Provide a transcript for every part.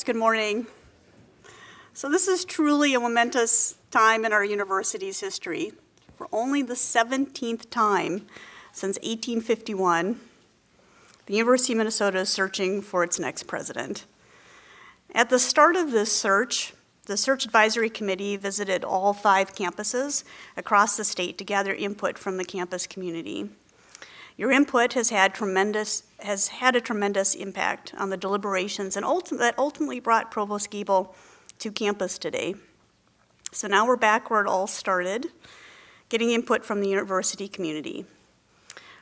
Good morning. So, this is truly a momentous time in our university's history. For only the 17th time since 1851, the University of Minnesota is searching for its next president. At the start of this search, the Search Advisory Committee visited all five campuses across the state to gather input from the campus community. Your input has had tremendous has had a tremendous impact on the deliberations and ulti- that ultimately brought Provost Gabel to campus today. So now we're back where it all started, getting input from the university community.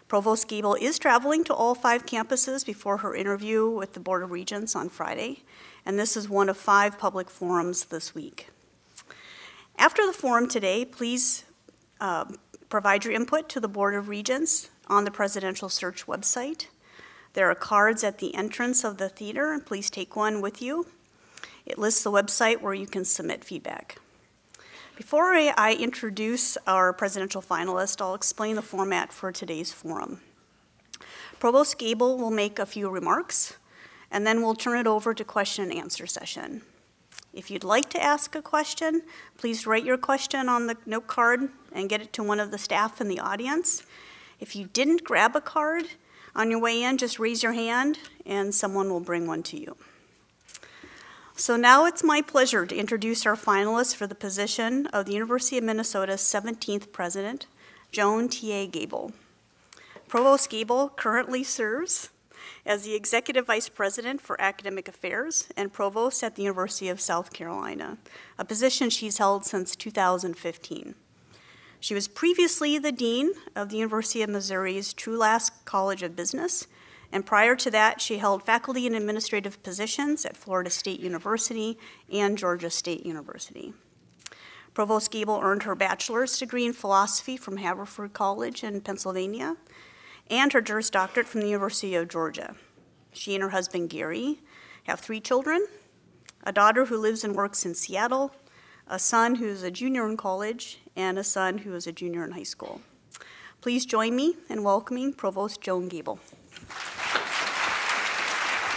Provost Gabel is traveling to all five campuses before her interview with the Board of Regents on Friday, and this is one of five public forums this week. After the forum today, please uh, provide your input to the Board of Regents on the Presidential Search website. There are cards at the entrance of the theater, and please take one with you. It lists the website where you can submit feedback. Before I introduce our presidential finalist, I'll explain the format for today's forum. Provost Gabel will make a few remarks, and then we'll turn it over to question and answer session. If you'd like to ask a question, please write your question on the note card and get it to one of the staff in the audience. If you didn't grab a card on your way in, just raise your hand and someone will bring one to you. So now it's my pleasure to introduce our finalists for the position of the University of Minnesota's 17th president, Joan T.A. Gabel. Provost Gabel currently serves as the Executive Vice President for Academic Affairs and Provost at the University of South Carolina, a position she's held since 2015. She was previously the Dean of the University of Missouri's Trulaske College of Business, and prior to that, she held faculty and administrative positions at Florida State University and Georgia State University. Provost Gabel earned her bachelor's degree in philosophy from Haverford College in Pennsylvania and her Juris Doctorate from the University of Georgia. She and her husband Gary have three children a daughter who lives and works in Seattle, a son who's a junior in college, and a son who is a junior in high school. Please join me in welcoming Provost Joan Gabel.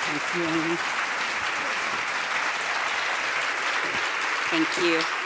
Thank you, Thank you.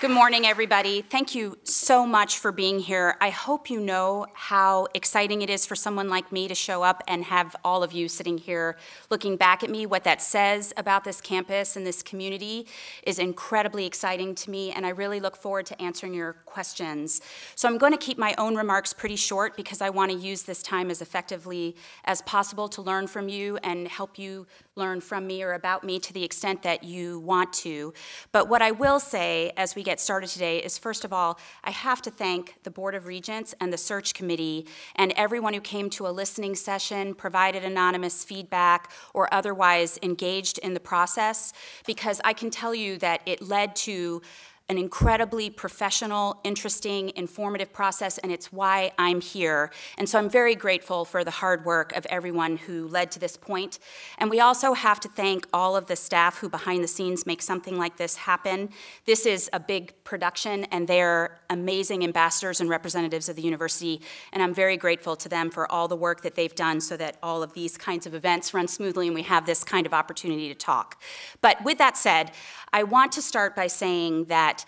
Good morning, everybody. Thank you so much for being here. I hope you know how exciting it is for someone like me to show up and have all of you sitting here looking back at me. What that says about this campus and this community is incredibly exciting to me, and I really look forward to answering your questions. So I'm going to keep my own remarks pretty short because I want to use this time as effectively as possible to learn from you and help you learn from me or about me to the extent that you want to. But what I will say as we get started today is first of all, I have to thank the Board of Regents and the search committee and everyone who came to a listening session, provided anonymous feedback, or otherwise engaged in the process, because I can tell you that it led to an incredibly professional, interesting, informative process, and it's why I'm here. And so I'm very grateful for the hard work of everyone who led to this point. And we also have to thank all of the staff who behind the scenes make something like this happen. This is a big production, and they're amazing ambassadors and representatives of the university. And I'm very grateful to them for all the work that they've done so that all of these kinds of events run smoothly and we have this kind of opportunity to talk. But with that said, I want to start by saying that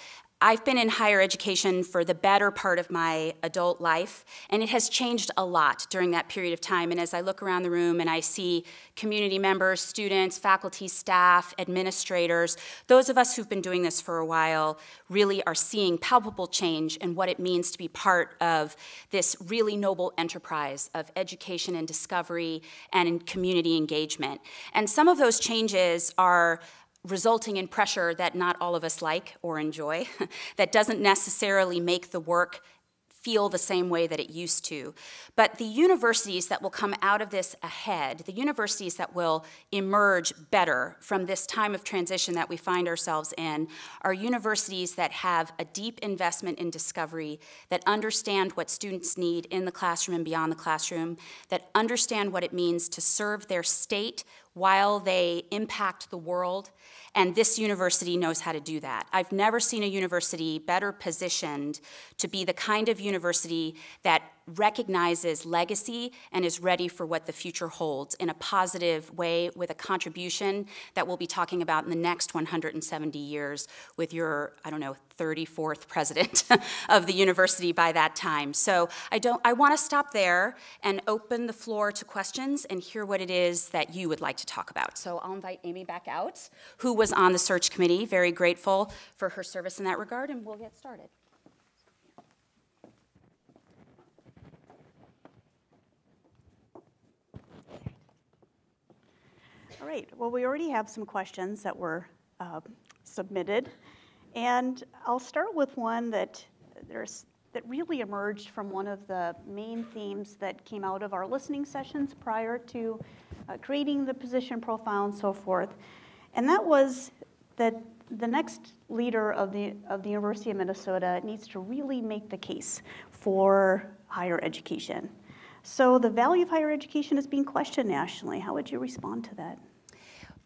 I've been in higher education for the better part of my adult life, and it has changed a lot during that period of time. And as I look around the room and I see community members, students, faculty, staff, administrators, those of us who've been doing this for a while really are seeing palpable change in what it means to be part of this really noble enterprise of education and discovery and community engagement. And some of those changes are resulting in pressure that not all of us like or enjoy, that doesn't necessarily make the work feel the same way that it used to. But the universities that will come out of this ahead, the universities that will emerge better from this time of transition that we find ourselves in, are universities that have a deep investment in discovery, that understand what students need in the classroom and beyond the classroom, that understand what it means to serve their state while they impact the world and this university knows how to do that. I've never seen a university better positioned to be the kind of university that recognizes legacy and is ready for what the future holds in a positive way with a contribution that we'll be talking about in the next 170 years with your, I don't know, 34th president of the university by that time. So I don't I want to stop there and open the floor to questions and hear what it is that you would like to talk about. So I'll invite Amy back out, who was on the search committee, very grateful for her service in that regard, and we'll get started. All right, well, we already have some questions that were uh, submitted. And I'll start with one that there's that really emerged from one of the main themes that came out of our listening sessions prior to uh, creating the position profile and so forth. And that was that the next leader of the, of the University of Minnesota needs to really make the case for higher education. So the value of higher education is being questioned nationally. How would you respond to that?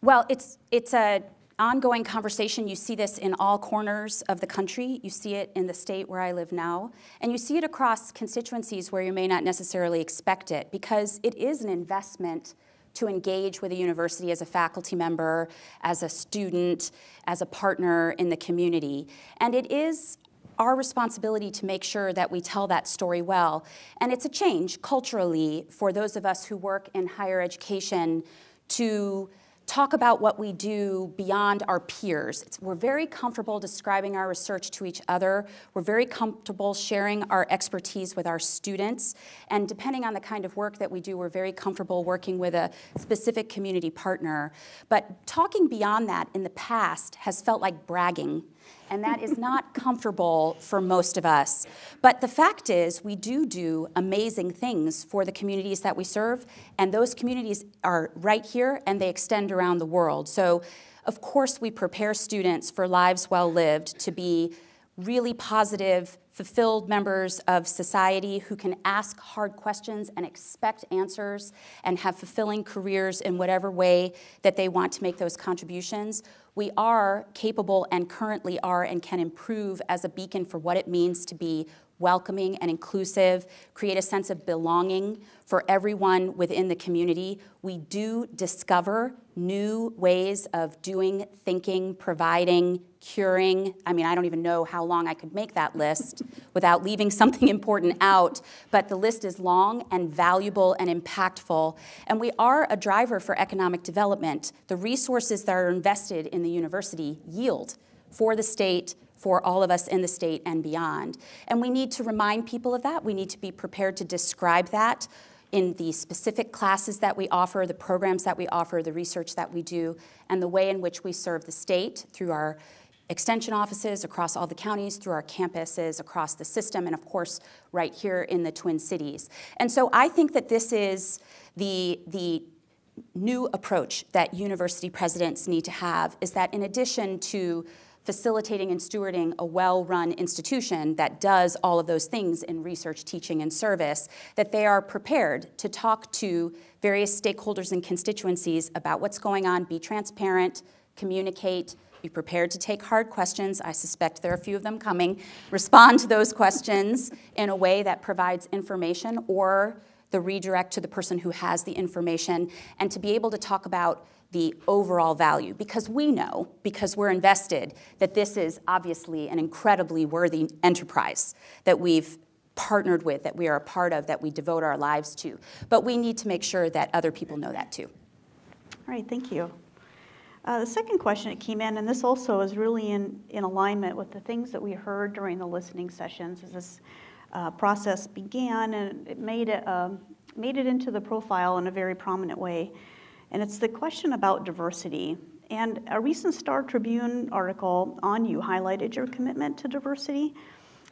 Well, it's, it's a ongoing conversation. You see this in all corners of the country. You see it in the state where I live now. And you see it across constituencies where you may not necessarily expect it because it is an investment to engage with a university as a faculty member, as a student, as a partner in the community. And it is our responsibility to make sure that we tell that story well. And it's a change culturally for those of us who work in higher education to talk about what we do beyond our peers. It's, we're very comfortable describing our research to each other. We're very comfortable sharing our expertise with our students. And depending on the kind of work that we do, we're very comfortable working with a specific community partner. But talking beyond that in the past has felt like bragging and that is not comfortable for most of us. But the fact is, we do do amazing things for the communities that we serve, and those communities are right here and they extend around the world. So, of course, we prepare students for lives well lived to be really positive, fulfilled members of society who can ask hard questions and expect answers and have fulfilling careers in whatever way that they want to make those contributions. We are capable and currently are and can improve as a beacon for what it means to be welcoming and inclusive, create a sense of belonging for everyone within the community. We do discover new ways of doing, thinking, providing, curing. I mean, I don't even know how long I could make that list without leaving something important out, but the list is long and valuable and impactful. And we are a driver for economic development. The resources that are invested in the university yield for the state for all of us in the state and beyond. And we need to remind people of that. We need to be prepared to describe that in the specific classes that we offer, the programs that we offer, the research that we do, and the way in which we serve the state through our extension offices across all the counties, through our campuses across the system, and of course, right here in the Twin Cities. And so I think that this is the, the new approach that university presidents need to have is that in addition to facilitating and stewarding a well run institution that does all of those things in research, teaching, and service, that they are prepared to talk to various stakeholders and constituencies about what's going on, be transparent, communicate. Be prepared to take hard questions. I suspect there are a few of them coming. Respond to those questions in a way that provides information or the redirect to the person who has the information, and to be able to talk about the overall value because we know, because we're invested, that this is obviously an incredibly worthy enterprise that we've partnered with, that we are a part of, that we devote our lives to. But we need to make sure that other people know that too. All right, thank you. Uh, the second question that came in, and this also is really in, in alignment with the things that we heard during the listening sessions is this uh, process began, and it made it, um, made it into the profile in a very prominent way and it's the question about diversity. And a recent Star Tribune article on you highlighted your commitment to diversity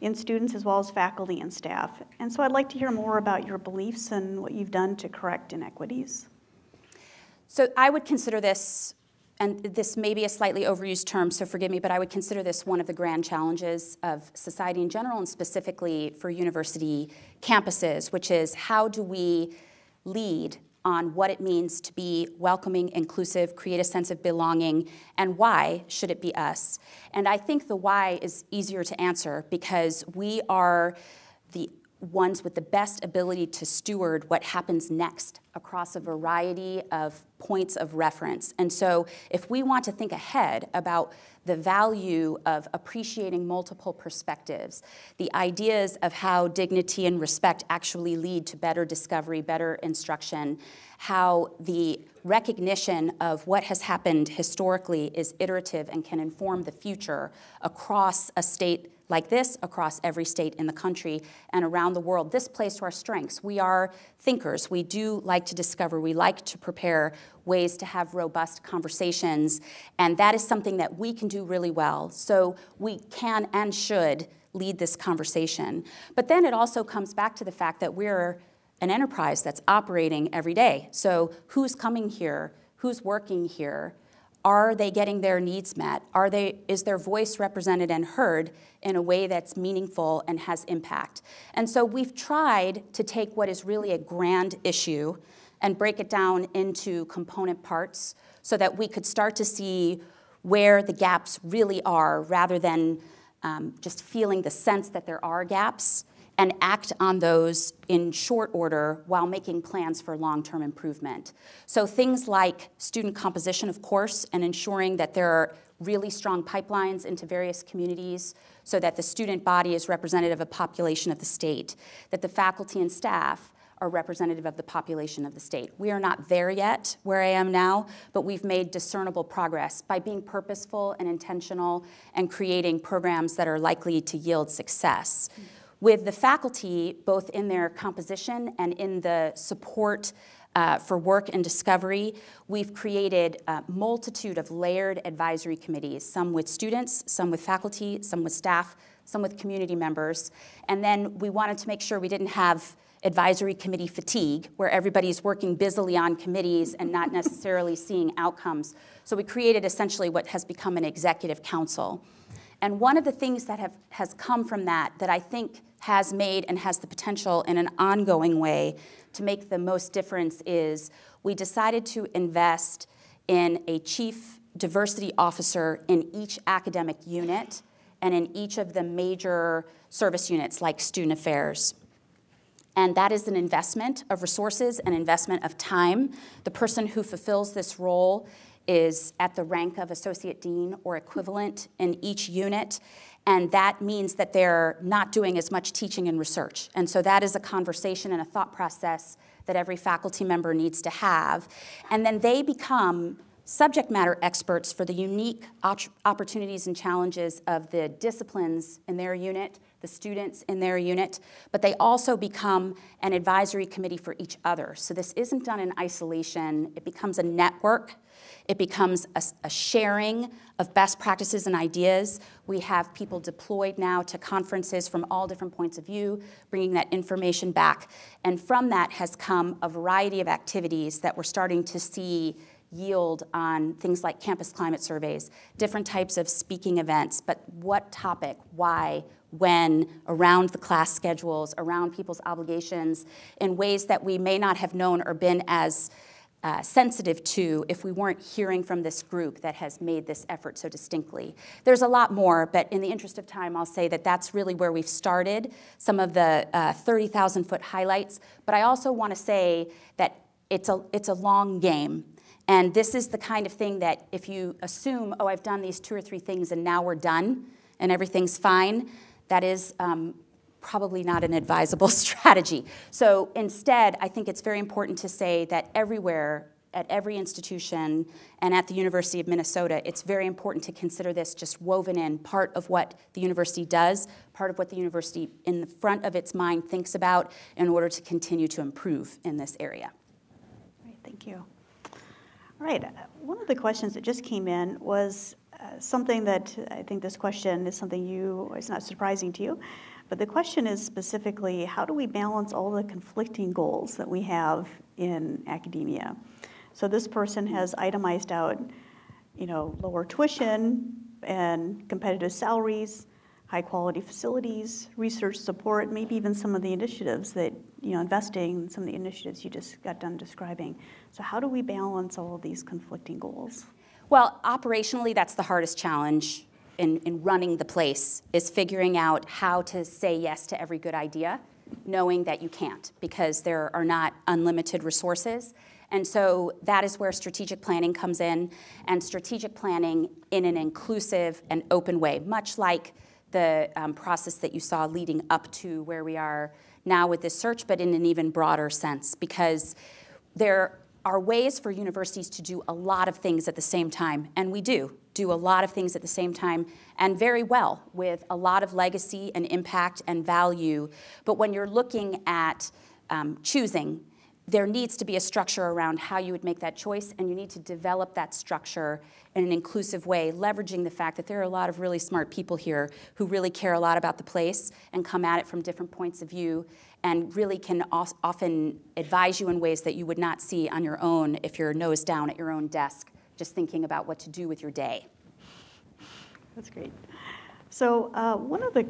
in students as well as faculty and staff. And so I'd like to hear more about your beliefs and what you've done to correct inequities. So I would consider this, and this may be a slightly overused term, so forgive me, but I would consider this one of the grand challenges of society in general and specifically for university campuses, which is how do we lead on what it means to be welcoming, inclusive, create a sense of belonging, and why should it be us? And I think the why is easier to answer because we are ones with the best ability to steward what happens next across a variety of points of reference. And so, if we want to think ahead about the value of appreciating multiple perspectives, the ideas of how dignity and respect actually lead to better discovery, better instruction, how the recognition of what has happened historically is iterative and can inform the future across a state like this across every state in the country and around the world. This plays to our strengths. We are thinkers. We do like to discover. We like to prepare ways to have robust conversations. And that is something that we can do really well. So we can and should lead this conversation. But then it also comes back to the fact that we're an enterprise that's operating every day. So who's coming here? Who's working here? Are they getting their needs met? Are they, is their voice represented and heard in a way that's meaningful and has impact? And so we've tried to take what is really a grand issue and break it down into component parts so that we could start to see where the gaps really are rather than um, just feeling the sense that there are gaps and act on those in short order while making plans for long term improvement. So, things like student composition, of course, and ensuring that there are really strong pipelines into various communities so that the student body is representative of the population of the state, that the faculty and staff are representative of the population of the state. We are not there yet where I am now, but we've made discernible progress by being purposeful and intentional and creating programs that are likely to yield success. Mm-hmm with the faculty, both in their composition and in the support uh, for work and discovery, we've created a multitude of layered advisory committees, some with students, some with faculty, some with staff, some with community members. And then we wanted to make sure we didn't have advisory committee fatigue, where everybody's working busily on committees and not necessarily seeing outcomes. So we created essentially what has become an executive council. And one of the things that have, has come from that that I think has made and has the potential in an ongoing way to make the most difference is we decided to invest in a chief diversity officer in each academic unit and in each of the major service units like student affairs. And that is an investment of resources, an investment of time. The person who fulfills this role is at the rank of associate dean or equivalent in each unit. And that means that they're not doing as much teaching and research. And so that is a conversation and a thought process that every faculty member needs to have. And then they become subject matter experts for the unique opportunities and challenges of the disciplines in their unit, the students in their unit, but they also become an advisory committee for each other. So this isn't done in isolation, it becomes a network it becomes a, a, sharing of best practices and ideas. We have people deployed now to conferences from all different points of view, bringing that information back. And from that has come a variety of activities that we're starting to see yield on things like campus climate surveys, different types of speaking events, but what topic, why, when, around the class schedules, around people's obligations, in ways that we may not have known or been as uh, sensitive to if we weren't hearing from this group that has made this effort so distinctly. There's a lot more, but in the interest of time, I'll say that that's really where we've started, some of the uh, 30,000 foot highlights. But I also want to say that it's a, it's a long game. And this is the kind of thing that if you assume, oh, I've done these two or three things and now we're done and everything's fine, that is um, probably not an advisable strategy. So instead, I think it's very important to say that everywhere, at every institution, and at the University of Minnesota, it's very important to consider this just woven in, part of what the university does, part of what the university, in the front of its mind, thinks about in order to continue to improve in this area. Great, thank you. All right, one of the questions that just came in was something that I think this question is something you, it's not surprising to you, but the question is specifically how do we balance all the conflicting goals that we have in academia? So this person has itemized out, you know, lower tuition and competitive salaries, high quality facilities, research support, maybe even some of the initiatives that, you know, investing, some of the initiatives you just got done describing. So how do we balance all of these conflicting goals? Well, operationally, that's the hardest challenge in, in running the place is figuring out how to say yes to every good idea knowing that you can't because there are not unlimited resources. And so that is where strategic planning comes in, and strategic planning in an inclusive and open way, much like the um, process that you saw leading up to where we are now with this search, but in an even broader sense, because there are ways for universities to do a lot of things at the same time, and we do do a lot of things at the same time and very well with a lot of legacy and impact and value. But when you're looking at um, choosing, there needs to be a structure around how you would make that choice, and you need to develop that structure in an inclusive way, leveraging the fact that there are a lot of really smart people here who really care a lot about the place and come at it from different points of view and really can often advise you in ways that you would not see on your own if you're nose down at your own desk, just thinking about what to do with your day. That's great. So, uh, one of the,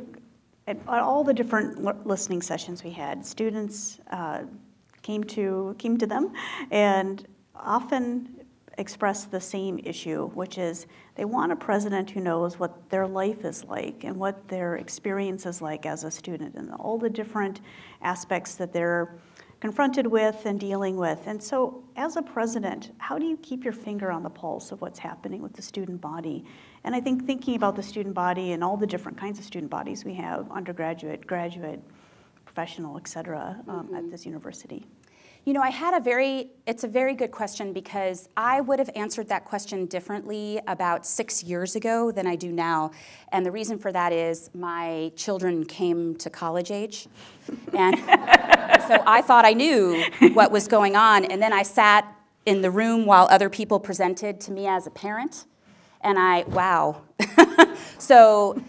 at all the different listening sessions we had, students uh, came to came to them and often express the same issue, which is they want a president who knows what their life is like and what their experience is like as a student and all the different aspects that they're confronted with and dealing with. And so, as a president, how do you keep your finger on the pulse of what's happening with the student body? And I think thinking about the student body and all the different kinds of student bodies we have undergraduate, graduate, professional, et cetera, um, mm-hmm. at this university. You know, I had a very, it's a very good question because I would have answered that question differently about six years ago than I do now. And the reason for that is my children came to college age. And so I thought I knew what was going on. And then I sat in the room while other people presented to me as a parent. And I, wow. so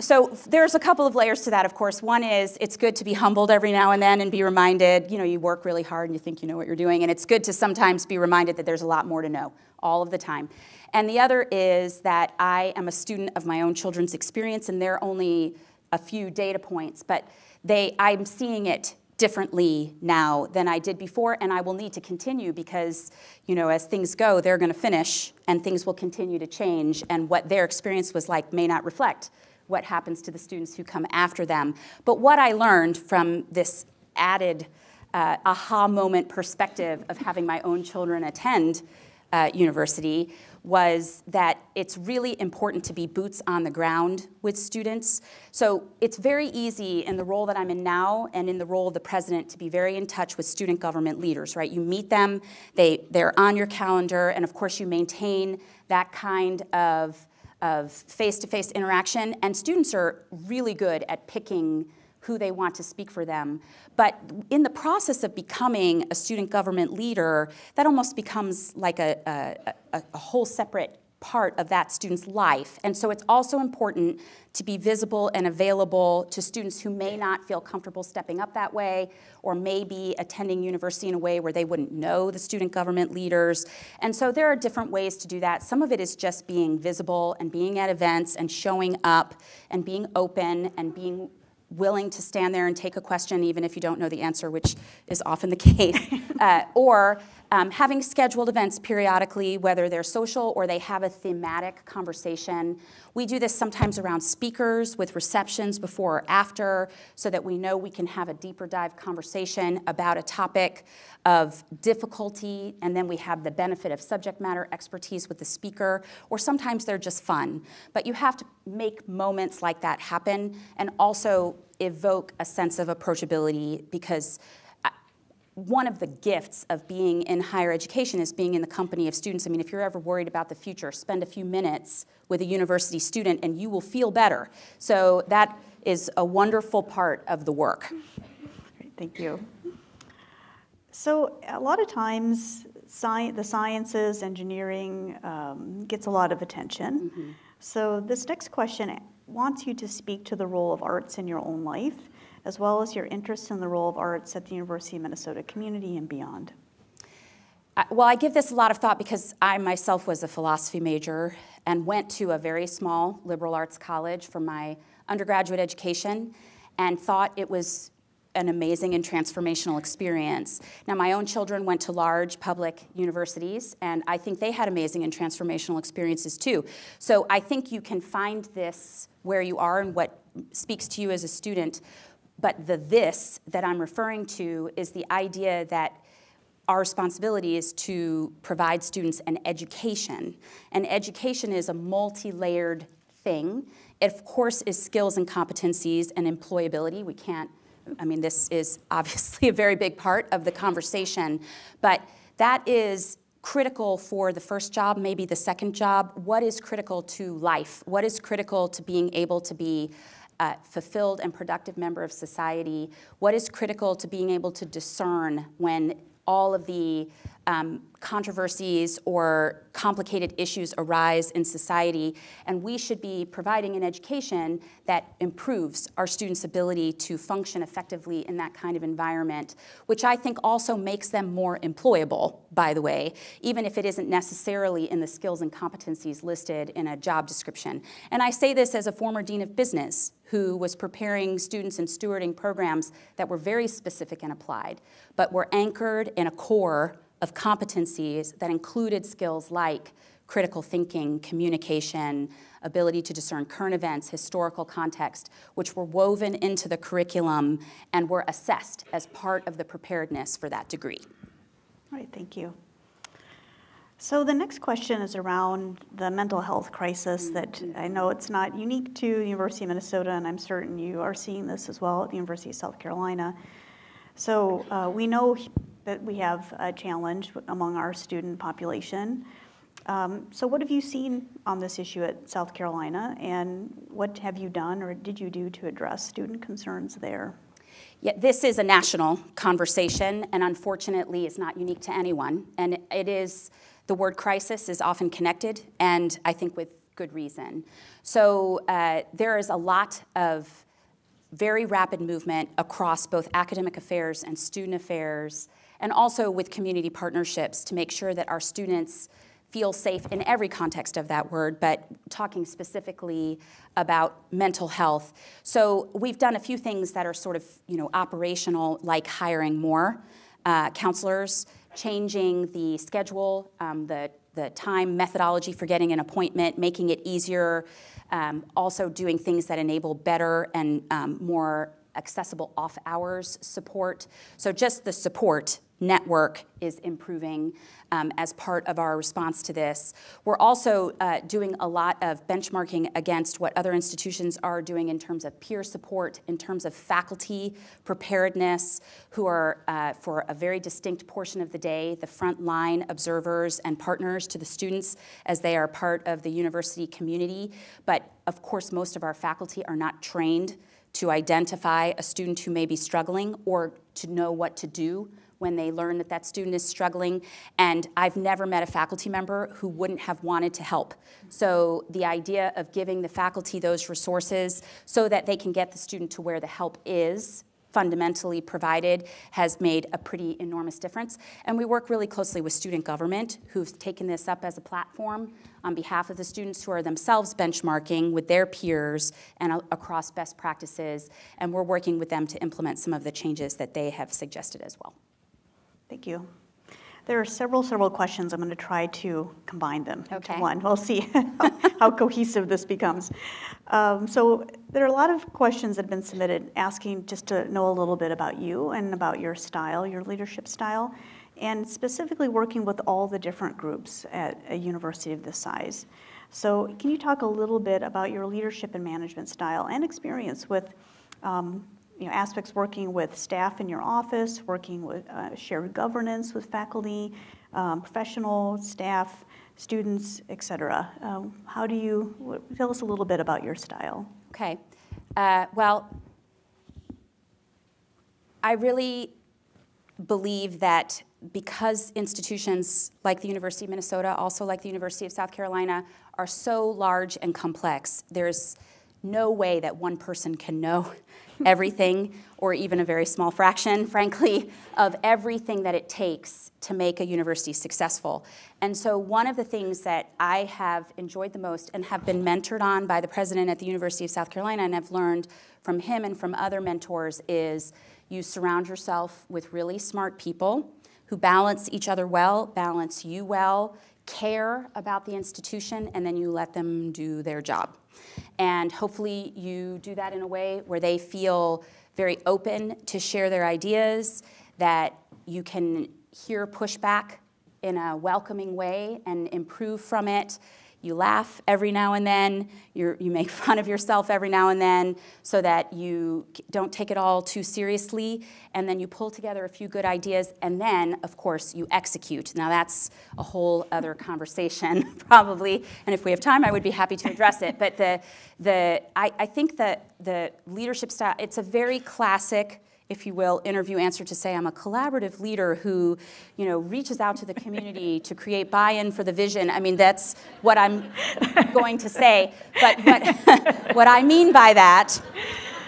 so there's a couple of layers to that, of course. One is it's good to be humbled every now and then and be reminded, you know, you work really hard and you think you know what you're doing. And it's good to sometimes be reminded that there's a lot more to know all of the time. And the other is that I am a student of my own children's experience, and they're only a few data points, but they, I'm seeing it differently now than I did before, and I will need to continue because, you know, as things go, they're going to finish and things will continue to change, and what their experience was like may not reflect what happens to the students who come after them. But what I learned from this added uh, aha moment perspective of having my own children attend uh, university was that it's really important to be boots on the ground with students. So it's very easy in the role that I'm in now and in the role of the president to be very in touch with student government leaders, right? You meet them, they, they're on your calendar, and of course you maintain that kind of of face to face interaction, and students are really good at picking who they want to speak for them. But in the process of becoming a student government leader, that almost becomes like a, a, a, a whole separate part of that student's life. And so it's also important to be visible and available to students who may not feel comfortable stepping up that way or may be attending university in a way where they wouldn't know the student government leaders. And so there are different ways to do that. Some of it is just being visible and being at events and showing up and being open and being willing to stand there and take a question even if you don't know the answer, which is often the case, uh, or um, having scheduled events periodically, whether they're social or they have a thematic conversation. We do this sometimes around speakers with receptions before or after so that we know we can have a deeper dive conversation about a topic of difficulty, and then we have the benefit of subject matter expertise with the speaker, or sometimes they're just fun. But you have to make moments like that happen and also evoke a sense of approachability because one of the gifts of being in higher education is being in the company of students. I mean, if you're ever worried about the future, spend a few minutes with a university student and you will feel better. So that is a wonderful part of the work. Great, thank you. So a lot of times, sci- the sciences, engineering um, gets a lot of attention. Mm-hmm. So this next question wants you to speak to the role of arts in your own life as well as your interest in the role of arts at the University of Minnesota community and beyond? Well, I give this a lot of thought because I myself was a philosophy major and went to a very small liberal arts college for my undergraduate education and thought it was an amazing and transformational experience. Now, my own children went to large public universities, and I think they had amazing and transformational experiences too. So I think you can find this where you are and what speaks to you as a student but the this that I'm referring to is the idea that our responsibility is to provide students an education. And education is a multi layered thing. It, of course, is skills and competencies and employability. We can't, I mean, this is obviously a very big part of the conversation, but that is critical for the first job, maybe the second job. What is critical to life? What is critical to being able to be a fulfilled and productive member of society? What is critical to being able to discern when all of the um, controversies or complicated issues arise in society, and we should be providing an education that improves our students' ability to function effectively in that kind of environment, which I think also makes them more employable, by the way, even if it isn't necessarily in the skills and competencies listed in a job description. And I say this as a former dean of business who was preparing students in stewarding programs that were very specific and applied, but were anchored in a core of competencies that included skills like critical thinking, communication, ability to discern current events, historical context, which were woven into the curriculum and were assessed as part of the preparedness for that degree. All right, thank you. So the next question is around the mental health crisis that I know it's not unique to the University of Minnesota, and I'm certain you are seeing this as well at the University of South Carolina. So uh, we know that we have a challenge among our student population. Um, so what have you seen on this issue at South Carolina, and what have you done or did you do to address student concerns there? Yeah, this is a national conversation, and unfortunately, it's not unique to anyone. And it is the word crisis is often connected, and I think with good reason. So uh, there is a lot of very rapid movement across both academic affairs and student affairs, and also with community partnerships to make sure that our students feel safe in every context of that word, but talking specifically about mental health. So we've done a few things that are sort of you know operational, like hiring more uh, counselors, changing the schedule, um, the, the time methodology for getting an appointment, making it easier, um, also doing things that enable better and um, more accessible off hours support. So, just the support network is improving um, as part of our response to this. We're also uh, doing a lot of benchmarking against what other institutions are doing in terms of peer support, in terms of faculty preparedness, who are, uh, for a very distinct portion of the day, the frontline observers and partners to the students as they are part of the university community. But of course, most of our faculty are not trained to identify a student who may be struggling or to know what to do when they learn that that student is struggling. And I've never met a faculty member who wouldn't have wanted to help. So the idea of giving the faculty those resources so that they can get the student to where the help is fundamentally provided has made a pretty enormous difference. And we work really closely with student government, who've taken this up as a platform on behalf of the students who are themselves benchmarking with their peers and a- across best practices. And we're working with them to implement some of the changes that they have suggested as well. Thank you. There are several, several questions. I'm going to try to combine them Okay. into one. We'll see how cohesive this becomes. Um, so there are a lot of questions that have been submitted asking just to know a little bit about you and about your style, your leadership style, and specifically working with all the different groups at a university of this size. So can you talk a little bit about your leadership and management style and experience with um, you know, aspects working with staff in your office, working with uh, shared governance with faculty, um, professional staff, students, et cetera. Um, how do you, tell us a little bit about your style. Okay. Uh, well, I really believe that because institutions like the University of Minnesota, also like the University of South Carolina, are so large and complex, there's no way that one person can know everything, or even a very small fraction, frankly, of everything that it takes to make a university successful. And so, one of the things that I have enjoyed the most and have been mentored on by the president at the University of South Carolina and have learned from him and from other mentors is you surround yourself with really smart people who balance each other well, balance you well, care about the institution, and then you let them do their job. And hopefully, you do that in a way where they feel very open to share their ideas, that you can hear pushback in a welcoming way and improve from it. You laugh every now and then, you you make fun of yourself every now and then, so that you don't take it all too seriously, and then you pull together a few good ideas, and then, of course, you execute. Now, that's a whole other conversation, probably, and if we have time, I would be happy to address it. But the, the, I, I think that the leadership style, it's a very classic if you will, interview answer to say I'm a collaborative leader who, you know, reaches out to the community to create buy-in for the vision. I mean, that's what I'm going to say. But what, what I mean by that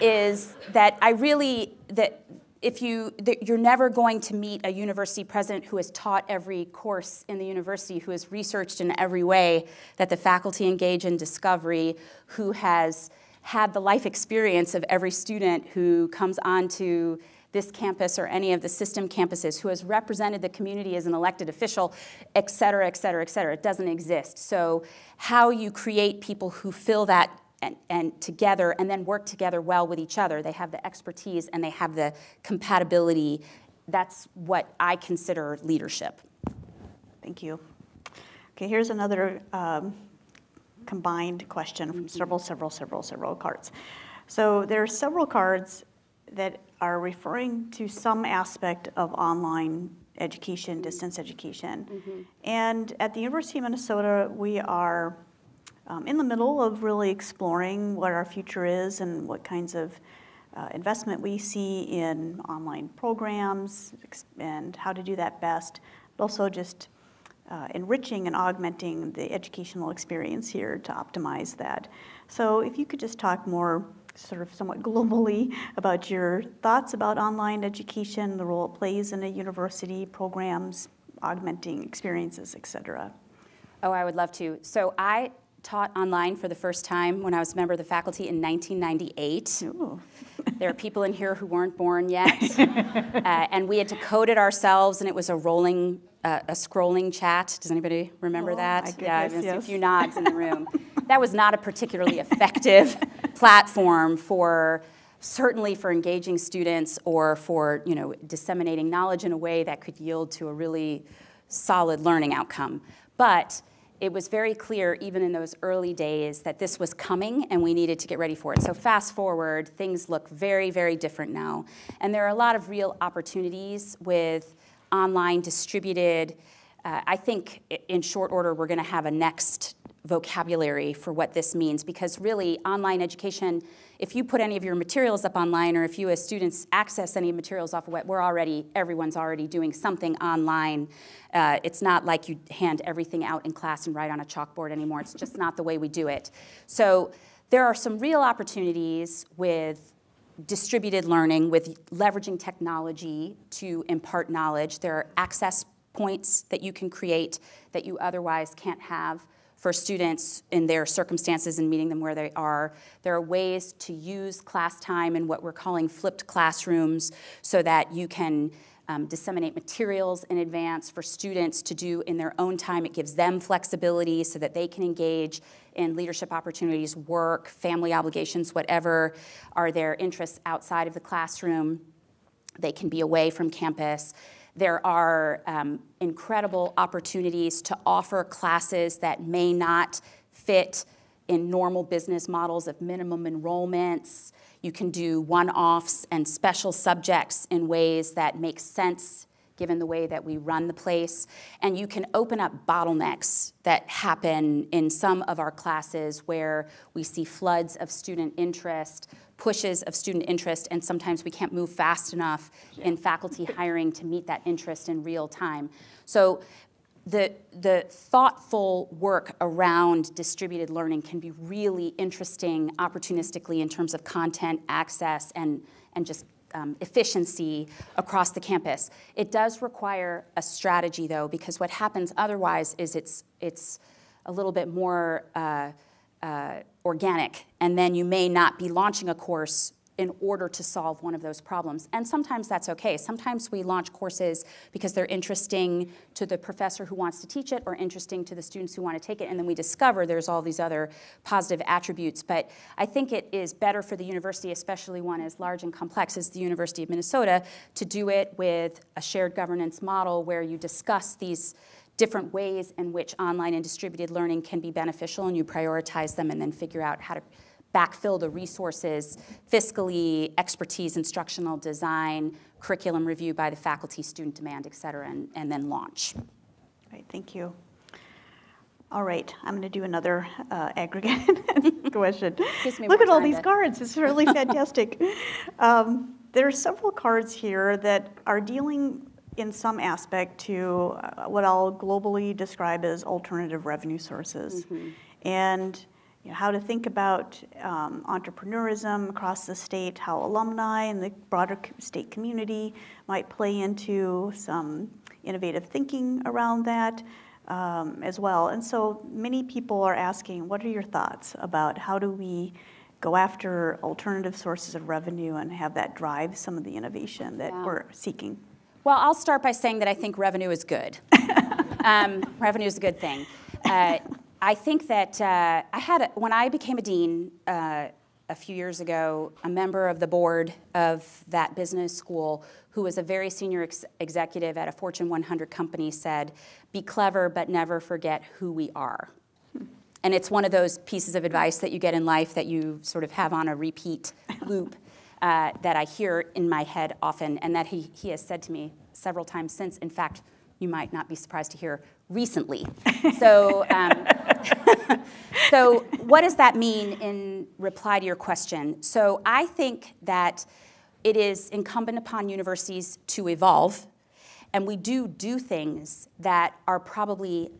is that I really that if you that you're never going to meet a university president who has taught every course in the university, who has researched in every way that the faculty engage in discovery, who has had the life experience of every student who comes onto this campus or any of the system campuses, who has represented the community as an elected official, et cetera, et cetera, et cetera. It doesn't exist. So, how you create people who fill that and, and, together and then work together well with each other. They have the expertise and they have the compatibility. That's what I consider leadership. Thank you. Okay, here's another um, combined question from several, several, several, several cards. So there are several cards that are referring to some aspect of online education, distance education. Mm-hmm. And at the University of Minnesota, we are um, in the middle of really exploring what our future is and what kinds of uh, investment we see in online programs and how to do that best, but also just uh, enriching and augmenting the educational experience here to optimize that. So, if you could just talk more, sort of somewhat globally, about your thoughts about online education, the role it plays in a university, programs, augmenting experiences, et cetera. Oh, I would love to. So, I taught online for the first time when I was a member of the faculty in 1998. there are people in here who weren't born yet. uh, and we had to code it ourselves, and it was a rolling, uh, a scrolling chat. Does anybody remember oh, that? Goodness, yeah, yes. a few nods in the room. that was not a particularly effective platform for certainly for engaging students or for you know disseminating knowledge in a way that could yield to a really solid learning outcome. But it was very clear, even in those early days, that this was coming and we needed to get ready for it. So, fast forward, things look very, very different now. And there are a lot of real opportunities with online distributed. Uh, I think in short order, we're going to have a next vocabulary for what this means because really, online education if you put any of your materials up online or if you as students access any materials off of web, we're already, everyone's already doing something online. Uh, it's not like you hand everything out in class and write on a chalkboard anymore. It's just not the way we do it. So there are some real opportunities with distributed learning, with leveraging technology to impart knowledge. There are access points that you can create that you otherwise can't have for students in their circumstances and meeting them where they are. There are ways to use class time in what we're calling flipped classrooms so that you can um, disseminate materials in advance for students to do in their own time. It gives them flexibility so that they can engage in leadership opportunities, work, family obligations, whatever are their interests outside of the classroom. They can be away from campus. There are um, incredible opportunities to offer classes that may not fit in normal business models of minimum enrollments. You can do one offs and special subjects in ways that make sense given the way that we run the place. And you can open up bottlenecks that happen in some of our classes where we see floods of student interest, pushes of student interest, and sometimes we can't move fast enough in faculty hiring to meet that interest in real time. So the, the thoughtful work around distributed learning can be really interesting opportunistically in terms of content access and, and just um, efficiency across the campus. It does require a strategy, though, because what happens otherwise is it's, it's a little bit more uh, uh, organic, and then you may not be launching a course in order to solve one of those problems. And sometimes that's okay. Sometimes we launch courses because they're interesting to the professor who wants to teach it or interesting to the students who want to take it, and then we discover there's all these other positive attributes. But I think it is better for the university, especially one as large and complex as the University of Minnesota, to do it with a shared governance model where you discuss these different ways in which online and distributed learning can be beneficial and you prioritize them and then figure out how to backfill the resources fiscally, expertise, instructional design, curriculum review by the faculty, student demand, et cetera, and, and then launch. Right, thank you. All right, I'm going to do another uh, aggregate question. Look at all these to- cards, it's really fantastic. Um, There are several cards here that are dealing in some aspect to uh, what I'll globally describe as alternative revenue sources. Mm-hmm. And you know, how to think about um, entrepreneurism across the state, how alumni and the broader state community might play into some innovative thinking around that um, as well. And so many people are asking, what are your thoughts about how do we go after alternative sources of revenue and have that drive some of the innovation that Yeah. we're seeking? Well, I'll start by saying that I think revenue is good. um, revenue is a good thing. Uh, I think that uh, I had, a, when I became a dean uh, a few years ago, a member of the board of that business school, who was a very senior ex- executive at a Fortune 100 company, said, Be clever, but never forget who we are. And it's one of those pieces of advice that you get in life that you sort of have on a repeat loop uh, that I hear in my head often, and that he, he has said to me several times since. In fact, you might not be surprised to hear recently. So, um, so what does that mean in reply to your question? So, I think that it is incumbent upon universities to evolve, and we do do things that are probably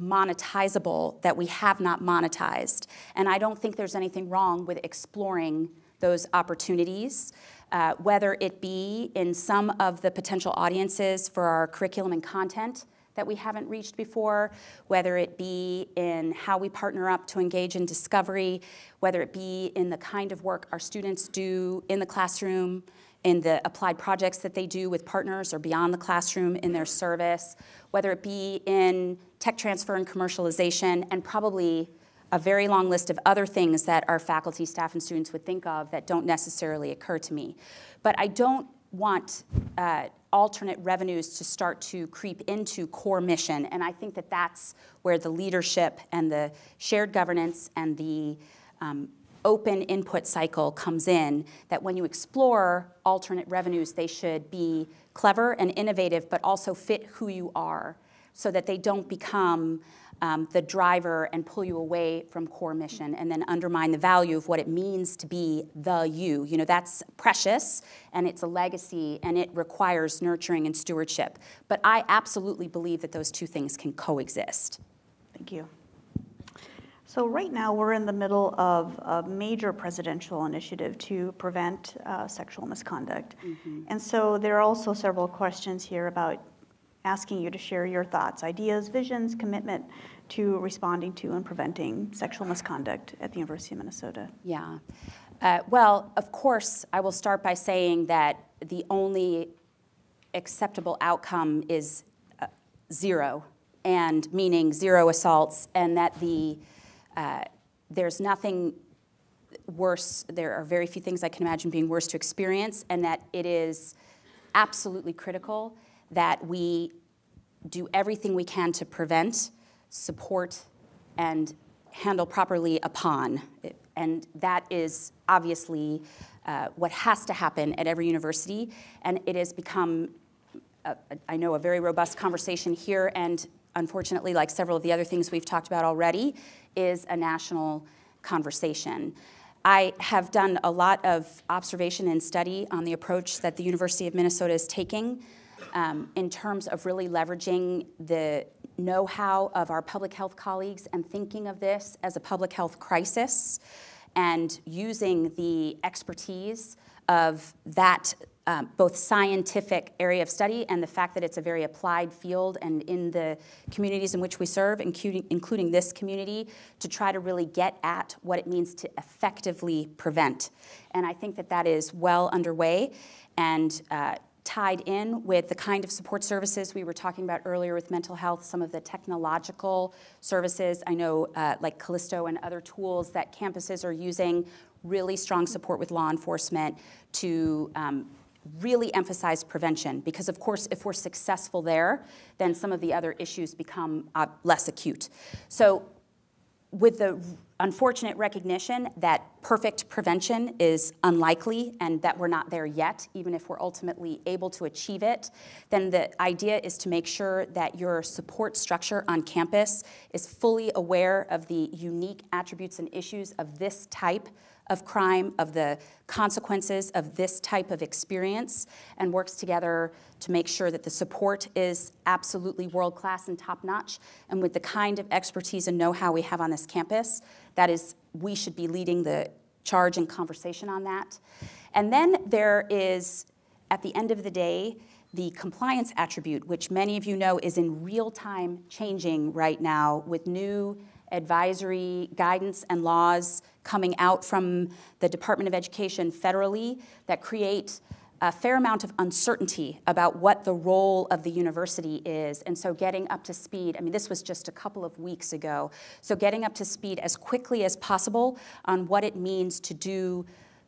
monetizable that we have not monetized. And I don't think there's anything wrong with exploring those opportunities, uh, whether it be in some of the potential audiences for our curriculum and content that we haven't reached before, whether it be in how we partner up to engage in discovery, whether it be in the kind of work our students do in the classroom, in the applied projects that they do with partners or beyond the classroom in their service, whether it be in tech transfer and commercialization, and probably a very long list of other things that our faculty, staff, and students would think of that don't necessarily occur to me. But I don't want uh, alternate revenues to start to creep into core mission, and I think that that's where the leadership and the shared governance and the um, open input cycle comes in that when you explore alternate revenues, they should be clever and innovative, but also fit who you are so that they don't become um, the driver and pull you away from core mission and then undermine the value of what it means to be the you. You know, that's precious and it's a legacy and it requires nurturing and stewardship. But I absolutely believe that those two things can coexist. Thank you. So right now, we're in the middle of a major presidential initiative to prevent uh, sexual misconduct. And so there are also several questions here about asking you to share your thoughts, ideas, visions, commitment to responding to and preventing sexual misconduct at the University of Minnesota. Yeah. Uh, well, of course, I will start by saying that the only acceptable outcome is uh, zero, and meaning zero assaults, and that the uh, there's nothing worse. There are very few things I can imagine being worse to experience, and that it is absolutely critical that we do everything we can to prevent, support, and handle properly upon. And that is obviously uh, what has to happen at every university. And it has become, a- I know, a very robust conversation here, and unfortunately, like several of the other things we've talked about already, is a national conversation. I have done a lot of observation and study on the approach that the University of Minnesota is taking um, in terms of really leveraging the know how of our public health colleagues and thinking of this as a public health crisis and using the expertise of that um, both scientific area of study and the fact that it's a very applied field and in the communities in which we serve, including, including this community, to try to really get at what it means to effectively prevent. And I think that that is well underway and uh, tied in with the kind of support services we were talking about earlier with mental health, some of the technological services. I know, uh, like Callisto and other tools that campuses are using, really strong support with law enforcement to um, really emphasize prevention because, of course, if we're successful there, then some of the other issues become uh, less acute. So, with the unfortunate recognition that perfect prevention is unlikely and that we're not there yet, even if we're ultimately able to achieve it, then the idea is to make sure that your support structure on campus is fully aware of the unique attributes and issues of this type of crime, of the consequences of this type of experience, and works together to make sure that the support is absolutely world class and top notch. And with the kind of expertise and know how we have on this campus, that is, we should be leading the charge and conversation on that. And then there is, at the end of the day, the compliance attribute, which many of you know is in real time changing right now with new advisory guidance and laws coming out from the Department of Education federally that create a fair amount of uncertainty about what the role of the university is. And so getting up to speed, I mean, this was just a couple of weeks ago. So getting up to speed as quickly as possible on what it means to do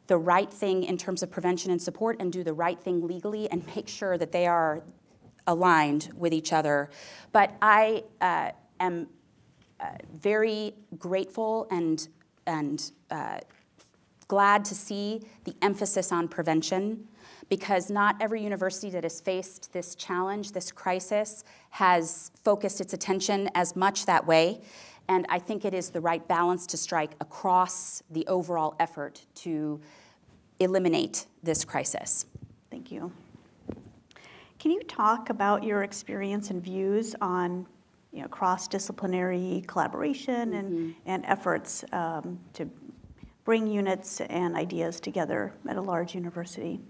the right thing in terms of prevention and support and do the right thing legally and make sure that they are aligned with each other. But I uh, am uh, very grateful and and uh, glad to see the emphasis on prevention because not every university that has faced this challenge, this crisis, has focused its attention as much that way. And I think it is the right balance to strike across the overall effort to eliminate this crisis. Thank you. Can you talk about your experience and views on you know, cross-disciplinary collaboration mm-hmm. and, and efforts um, to bring units and ideas together at a large university.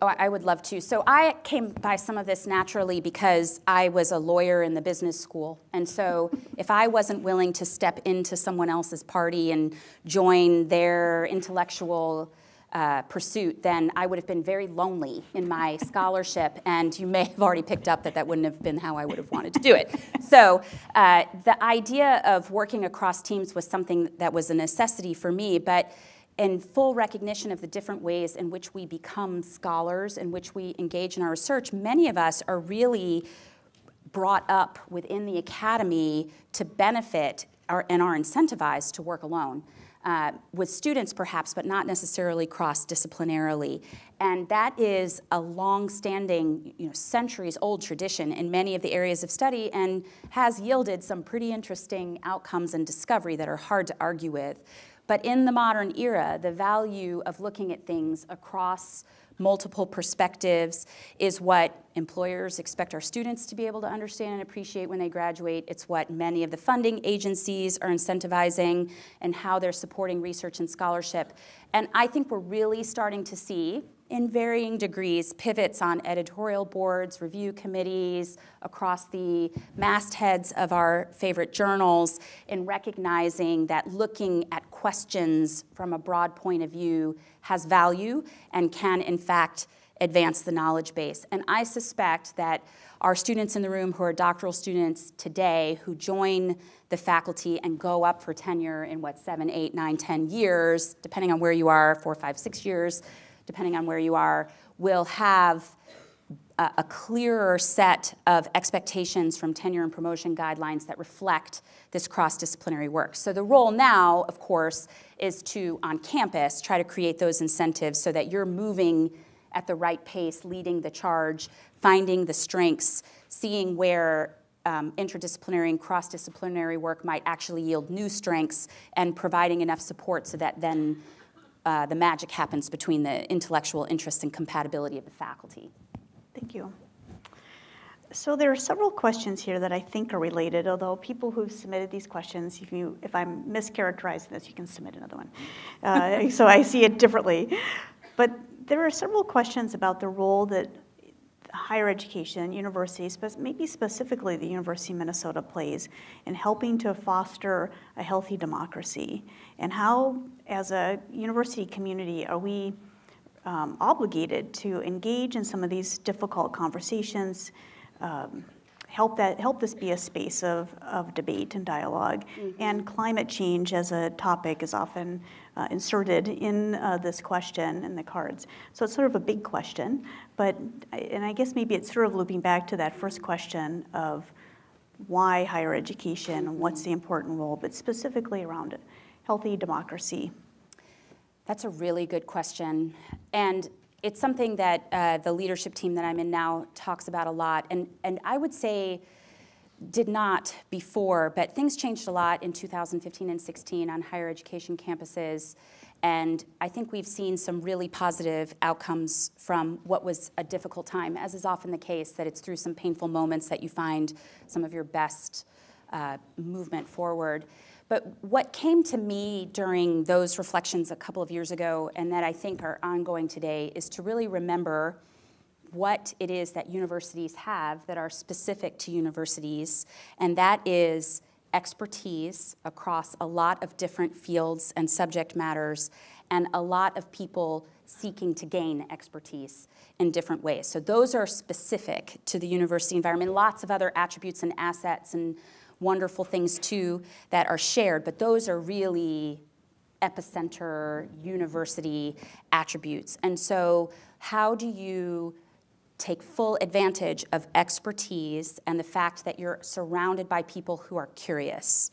Oh, I would love to. So I came by some of this naturally because I was a lawyer in the business school. And so if I wasn't willing to step into someone else's party and join their intellectual uh, pursuit, then I would have been very lonely in my scholarship, and you may have already picked up that that wouldn't have been how I would have wanted to do it. So, uh, the idea of working across teams was something that was a necessity for me, but in full recognition of the different ways in which we become scholars, in which we engage in our research, many of us are really brought up within the academy to benefit and are incentivized to work alone uh, with students perhaps, but not necessarily cross disciplinarily. And that is a long standing, you know, centuries old tradition in many of the areas of study and has yielded some pretty interesting outcomes and discovery that are hard to argue with. But in the modern era, the value of looking at things across multiple perspectives is what employers expect our students to be able to understand and appreciate when they graduate. It's what many of the funding agencies are incentivizing and how they're supporting research and scholarship. And I think we're really starting to see in varying degrees pivots on editorial boards, review committees, across the mastheads of our favorite journals, in recognizing that looking at questions from a broad point of view has value and can, in fact, advance the knowledge base. And I suspect that our students in the room who are doctoral students today who join the faculty and go up for tenure in what, seven, eight, nine, ten years, depending on where you are, four, five, six years, depending on where you are, will have a, a clearer set of expectations from tenure and promotion guidelines that reflect this cross disciplinary work. So, the role now, of course, is to, on campus, try to create those incentives so that you're moving at the right pace, leading the charge, finding the strengths, seeing where um, interdisciplinary and cross disciplinary work might actually yield new strengths, and providing enough support so that then uh, the magic happens between the intellectual interest and compatibility of the faculty. Thank you. So there are several questions here that I think are related, although people who've submitted these questions, if, you, if I'm mischaracterizing this, you can submit another one. Uh, so I see it differently. But there are several questions about the role that higher education, universities, but maybe specifically the University of Minnesota plays in helping to foster a healthy democracy, and how, as a university community, are we um, obligated to engage in some of these difficult conversations, um, help that help this be a space of, of debate and dialog And climate change as a topic is often uh, inserted in uh, this question in the cards. So it's sort of a big question, but and I guess maybe it's sort of looping back to that first question of why higher education and what's the important role, but specifically around healthy democracy. That's a really good question. And it's something that uh, the leadership team that I'm in now talks about a lot. And, and I would say did not before, but things changed a lot in 2015 and 16 on higher education campuses. And I think we've seen some really positive outcomes from what was a difficult time, as is often the case, that it's through some painful moments that you find some of your best uh, movement forward. But what came to me during those reflections a couple of years ago, and that I think are ongoing today, is to really remember what it is that universities have that are specific to universities, and that is expertise across a lot of different fields and subject matters, and a lot of people seeking to gain expertise in different ways. So, those are specific to the university environment. Lots of other attributes and assets and wonderful things too that are shared, but those are really epicenter university attributes. And so, how do you take full advantage of expertise and the fact that you're surrounded by people who are curious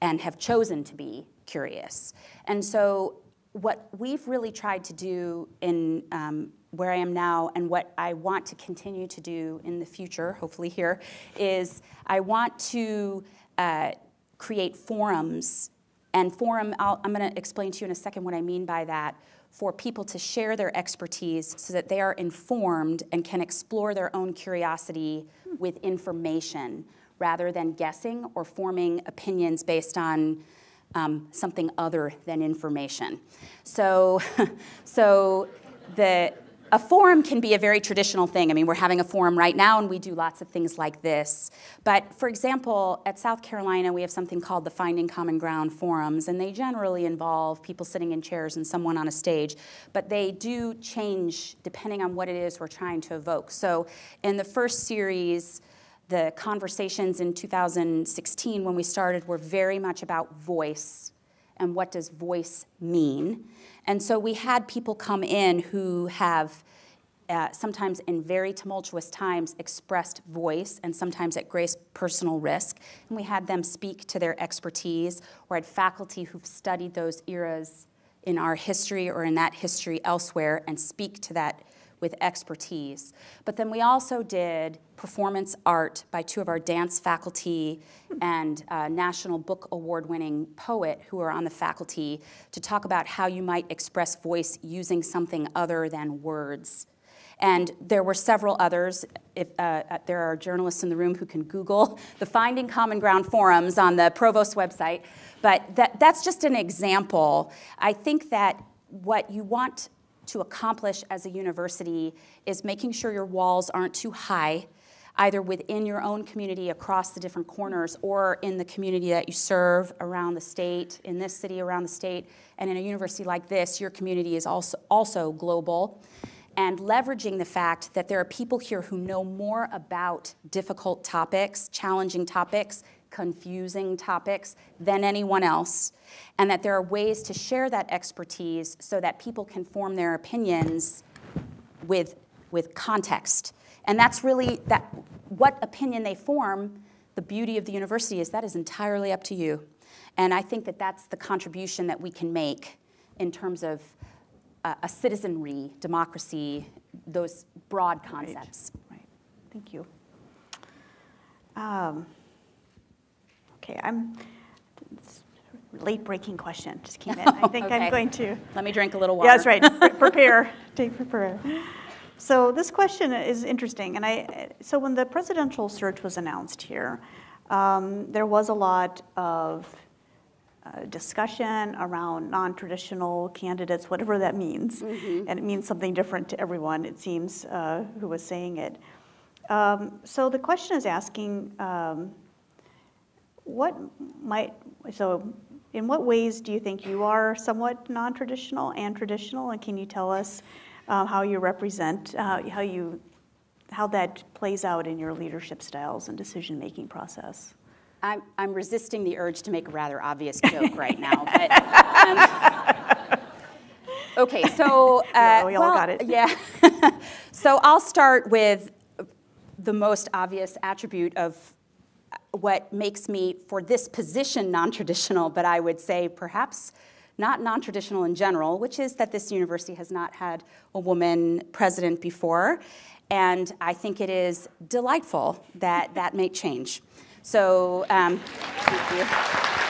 and have chosen to be curious? And so, what we've really tried to do in um, where I am now and what I want to continue to do in the future, hopefully here, is I want to uh, create forums. And forum, I'll, I'm going to explain to you in a second what I mean by that, for people to share their expertise so that they are informed and can explore their own curiosity with information rather than guessing or forming opinions based on um, something other than information. So, so the a forum can be a very traditional thing. I mean, we're having a forum right now and we do lots of things like this. But for example, at South Carolina, we have something called the Finding Common Ground forums, and they generally involve people sitting in chairs and someone on a stage. But they do change depending on what it is we're trying to evoke. So in the first series, the conversations in 2016 when we started were very much about voice and what does voice mean. And so we had people come in who have, uh, sometimes in very tumultuous times, expressed voice and sometimes at great personal risk. And we had them speak to their expertise or had faculty who've studied those eras in our history or in that history elsewhere and speak to that with expertise. But then we also did performance art by two of our dance faculty and uh, National Book Award winning poet who are on the faculty to talk about how you might express voice using something other than words. And there were several others. If, uh, uh there are journalists in the room who can Google the Finding Common Ground forums on the Provost website. But that, that's just an example. I think that what you want to accomplish as a university is making sure your walls aren't too high, either within your own community across the different corners or in the community that you serve around the state, in this city around the state. And in a university like this, your community is also, also global. And leveraging the fact that there are people here who know more about difficult topics, challenging topics, confusing topics than anyone else, and that there are ways to share that expertise so that people can form their opinions with, with context. And that's really that what opinion they form, the beauty of the university is that is entirely up to you. And I think that that's the contribution that we can make in terms of uh, a citizenry, democracy, those broad concepts. Right, right. Thank you. Um, Okay, I'm, late breaking question just came in. I think Okay. I'm going to, Let me drink a little water. yeah, that's right, prepare, take prepare. So this question is interesting, and I, so when the presidential search was announced here, um, there was a lot of uh, discussion around non-traditional candidates, whatever that means. And it means something different to everyone, it seems, uh, who was saying it. Um, So the question is asking, um, what might, so in what ways do you think you are somewhat non-traditional and traditional? And can you tell us uh, how you represent, uh, how you, how that plays out in your leadership styles and decision-making process? I'm, I'm resisting the urge to make a rather obvious joke right now, but. um, okay, so. Uh, Yeah, we all well, got it. Yeah. so I'll start with the most obvious attribute of what makes me, for this position, non traditional, but I would say perhaps not non traditional in general, which is that this university has not had a woman president before. And I think it is delightful that that may change. So, um, thank you.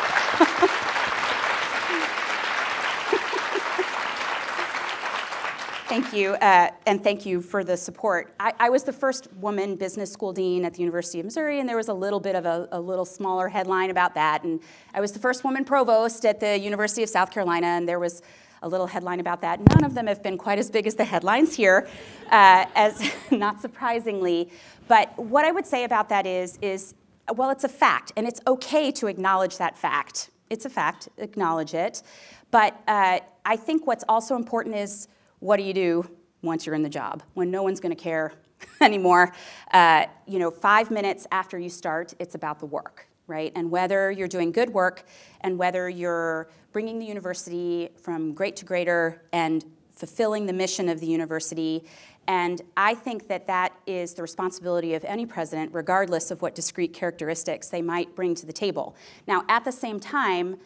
Thank you, uh, and thank you for the support. I, I, was the first woman business school dean at the University of Missouri, and there was a little bit of a, a, little smaller headline about that. And I was the first woman provost at the University of South Carolina, and there was a little headline about that. None of them have been quite as big as the headlines here, uh, as not surprisingly. But what I would say about that is, is well, it's a fact, and it's okay to acknowledge that fact. It's a fact, acknowledge it. But uh, I think what's also important is what do you do once you're in the job when no one's going to care anymore? Uh, you know, five minutes after you start, it's about the work, right? And whether you're doing good work and whether you're bringing the university from great to greater and fulfilling the mission of the university. And I think that that is the responsibility of any president, regardless of what discrete characteristics they might bring to the table. Now, at the same time,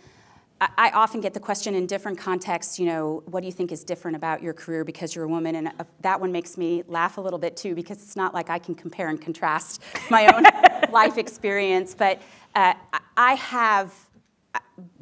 I often get the question in different contexts, you know, what do you think is different about your career because you're a woman? And uh, that one makes me laugh a little bit too because it's not like I can compare and contrast my own life experience. But uh, I have, uh,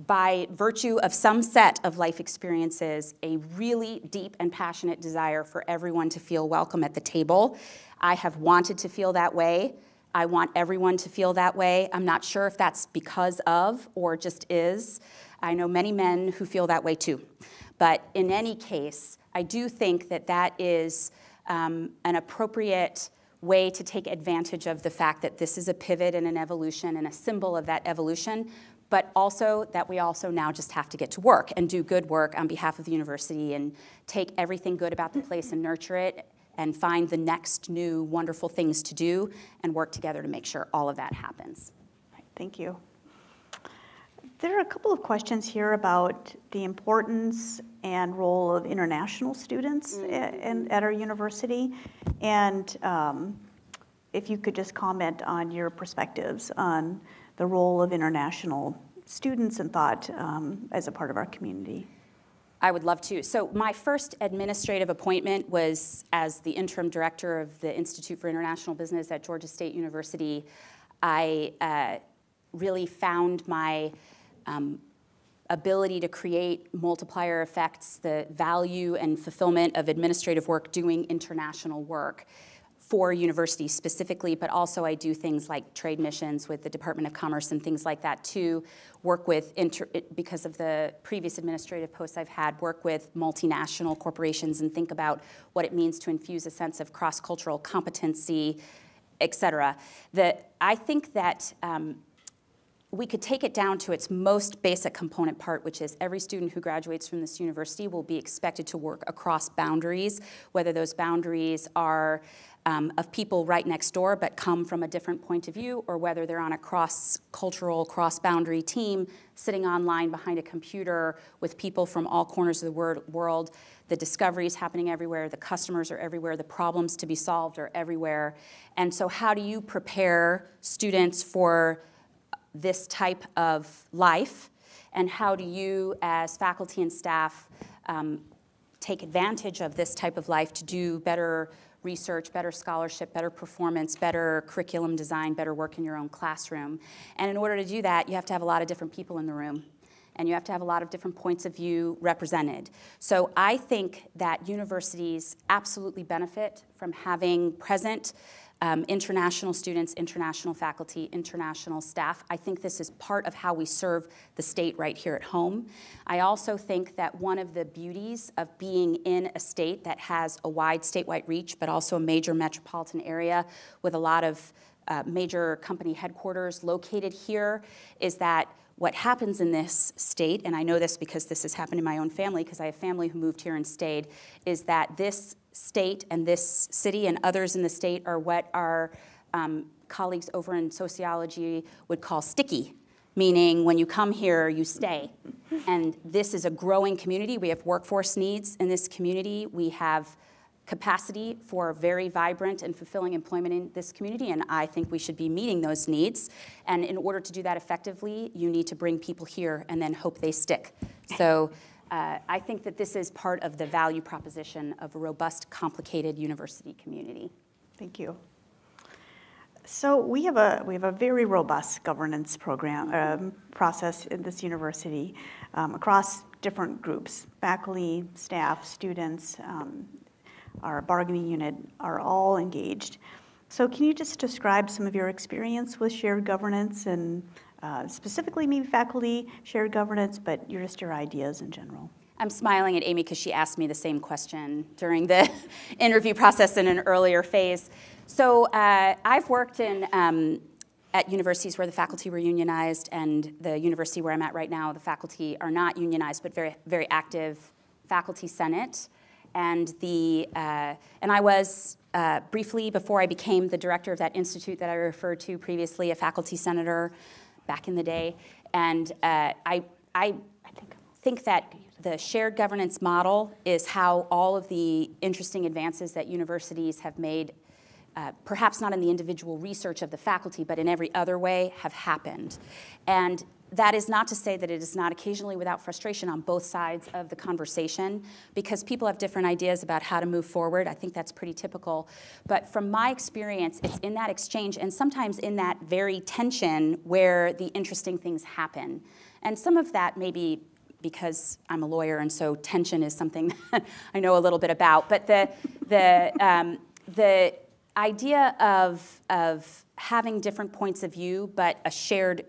by virtue of some set of life experiences, a really deep and passionate desire for everyone to feel welcome at the table. I have wanted to feel that way. I want everyone to feel that way. I'm not sure if that's because of or just is. I know many men who feel that way too. But in any case, I do think that that is um, an appropriate way to take advantage of the fact that this is a pivot and an evolution and a symbol of that evolution, but also that we also now just have to get to work and do good work on behalf of the university and take everything good about the place and nurture it and find the next new wonderful things to do and work together to make sure all of that happens. Thank you. There are a couple of questions here about the importance and role of international students mm-hmm. in, at our university. And um, if you could just comment on your perspectives on the role of international students and thought um, as a part of our community. I would love to. So, my first administrative appointment was as the interim director of the Institute for International Business at Georgia State University. I uh, really found my um, ability to create multiplier effects, the value and fulfillment of administrative work doing international work for universities specifically, but also I do things like trade missions with the Department of Commerce and things like that too. Work with, inter- because of the previous administrative posts I've had, work with multinational corporations and think about what it means to infuse a sense of cross cultural competency, et cetera. The, I think that. Um, we could take it down to its most basic component part, which is every student who graduates from this university will be expected to work across boundaries, whether those boundaries are um, of people right next door but come from a different point of view, or whether they're on a cross cultural, cross boundary team sitting online behind a computer with people from all corners of the world. The discoveries happening everywhere, the customers are everywhere, the problems to be solved are everywhere. And so, how do you prepare students for this type of life, and how do you, as faculty and staff, um, take advantage of this type of life to do better research, better scholarship, better performance, better curriculum design, better work in your own classroom. And in order to do that, you have to have a lot of different people in the room. And you have to have a lot of different points of view represented. So I think that universities absolutely benefit from having present um, international students, international faculty, international staff. I think this is part of how we serve the state right here at home. I also think that one of the beauties of being in a state that has a wide statewide reach, but also a major metropolitan area with a lot of uh, major company headquarters located here, is that what happens in this state, and I know this because this has happened in my own family, because I have family who moved here and stayed, is that this state and this city and others in the state are what our um, colleagues over in sociology would call sticky, meaning when you come here, you stay. And this is a growing community. We have workforce needs in this community. We have capacity for very vibrant and fulfilling employment in this community, and I think we should be meeting those needs. And in order to do that effectively, you need to bring people here and then hope they stick. So uh, I think that this is part of the value proposition of a robust, complicated university community. Thank you. So we have a we have a very robust governance program um, process in this university um, across different groups: faculty, staff, students, um, our bargaining unit are all engaged. So can you just describe some of your experience with shared governance and uh, specifically maybe faculty shared governance, but just your ideas in general? I'm smiling at Amy because she asked me the same question during the interview process in an earlier phase. So uh, I've worked in um, at universities where the faculty were unionized, and the university where I'm at right now, the faculty are not unionized, but very very active faculty senate and the uh, and I was uh, briefly before I became the director of that institute that I referred to previously, a faculty senator back in the day, and uh, I I think that the shared governance model is how all of the interesting advances that universities have made. Uh, perhaps not in the individual research of the faculty, but in every other way, have happened. And that is not to say that it is not occasionally without frustration on both sides of the conversation because people have different ideas about how to move forward. I think that's pretty typical. But from my experience, it's in that exchange and sometimes in that very tension where the interesting things happen. And some of that may be because I'm a lawyer and so tension is something I know a little bit about. But the, the, um, the idea of, of having different points of view but a shared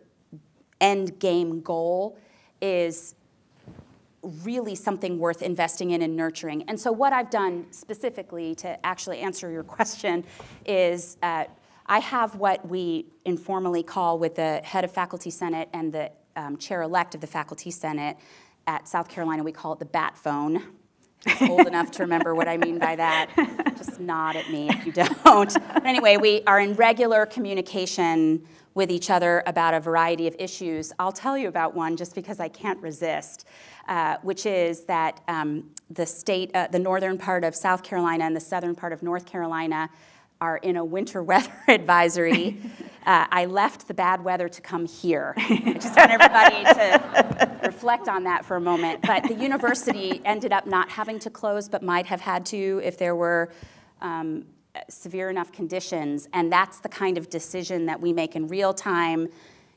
end game goal is really something worth investing in and nurturing. And so, what I've done specifically to actually answer your question is uh, I have what we informally call with the head of Faculty Senate and the um, chair elect of the Faculty Senate at South Carolina, we call it the bat phone. Old enough to remember what I mean by that. Just nod at me if you don't. But anyway, we are in regular communication with each other about a variety of issues. I'll tell you about one just because I can't resist, uh, which is that um, the state, uh, the northern part of South Carolina and the southern part of North Carolina are in a winter weather advisory. Uh, I left the bad weather to come here. I just want everybody to reflect on that for a moment. But the university ended up not having to close, but might have had to if there were um, severe enough conditions. And that's the kind of decision that we make in real time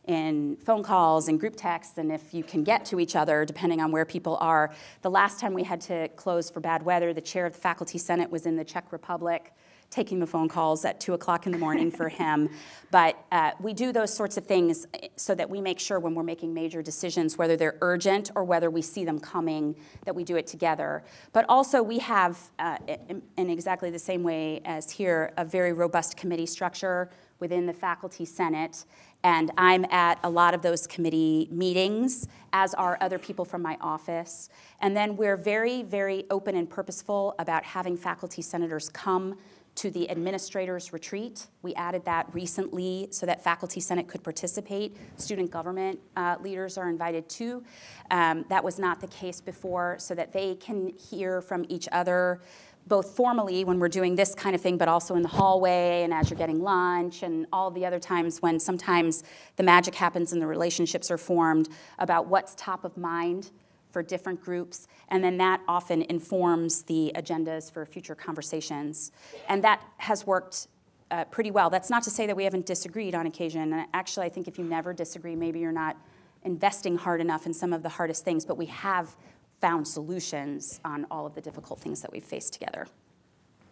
in phone calls and group texts, and if you can get to each other, depending on where people are. The last time we had to close for bad weather, the chair of the Faculty Senate was in the Czech Republic taking the phone calls at 2 o'clock in the morning for him. But uh, we do those sorts of things eh, so that we make sure when we're making major decisions, whether they're urgent or whether we see them coming, that we do it together. But also, we have, uh, in, in exactly the same way as here, a very robust committee structure within the Faculty Senate. And I'm at a lot of those committee meetings, as are other people from my office. And then we're very, very open and purposeful about having faculty senators come to the administrators retreat. We added that recently so that Faculty Senate could participate. Student government uh, leaders are invited too. Um, that was not the case before, so that they can hear from each other both formally when we're doing this kind of thing, but also in the hallway and as you're getting lunch and all the other times when sometimes the magic happens and the relationships are formed about what's top of mind for different groups, and then that often informs the agendas for future conversations. And that has worked uh, pretty well. That's not to say that we haven't disagreed on occasion. And actually, I think if you never disagree, maybe you're not investing hard enough in some of the hardest things, but we have found solutions on all of the difficult things that we've faced together.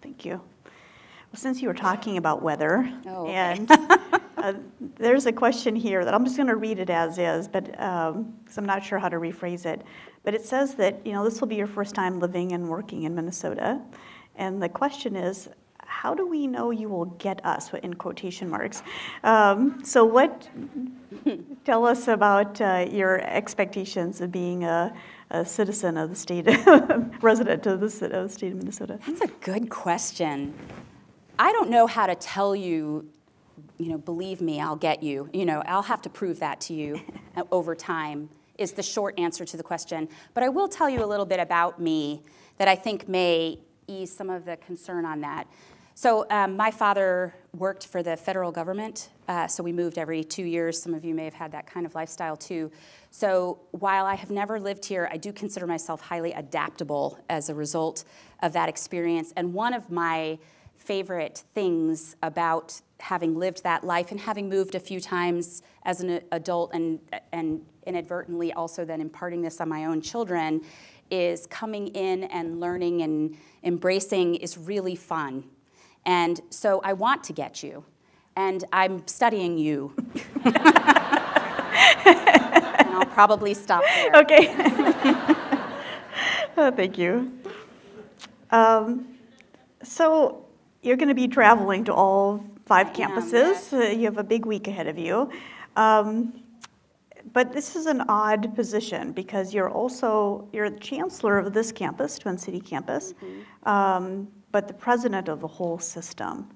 Thank you. Well, since you were talking about weather, Oh, okay. and uh, there's a question here that I'm just going to read it as is, but because I'm not sure how to rephrase it. But it says that you know this will be your first time living and working in Minnesota, and the question is, how do we know you will get us in quotation marks? Um, so what? tell us about uh, your expectations of being a, a citizen of the state, resident of the, of the state of Minnesota. That's a good question. I don't know how to tell you, you know, believe me, I'll get you. You know, I'll have to prove that to you uh, over time, is the short answer to the question. But I will tell you a little bit about me that I think may ease some of the concern on that. So, um, my father worked for the federal government, uh, so we moved every two years. Some of you may have had that kind of lifestyle too. So, while I have never lived here, I do consider myself highly adaptable as a result of that experience. And one of my favorite things about having lived that life and having moved a few times as an adult and, and inadvertently also then imparting this on my own children is coming in and learning and embracing is really fun. And so I want to get you, and I'm studying you. and I'll probably stop there. Okay. Oh, Thank you. Um, So you're going to be traveling to all five campuses. Uh, You have a big week ahead of you. Um, But this is an odd position because you're also, you're the chancellor of this campus, Twin City campus, um, but the president of the whole system.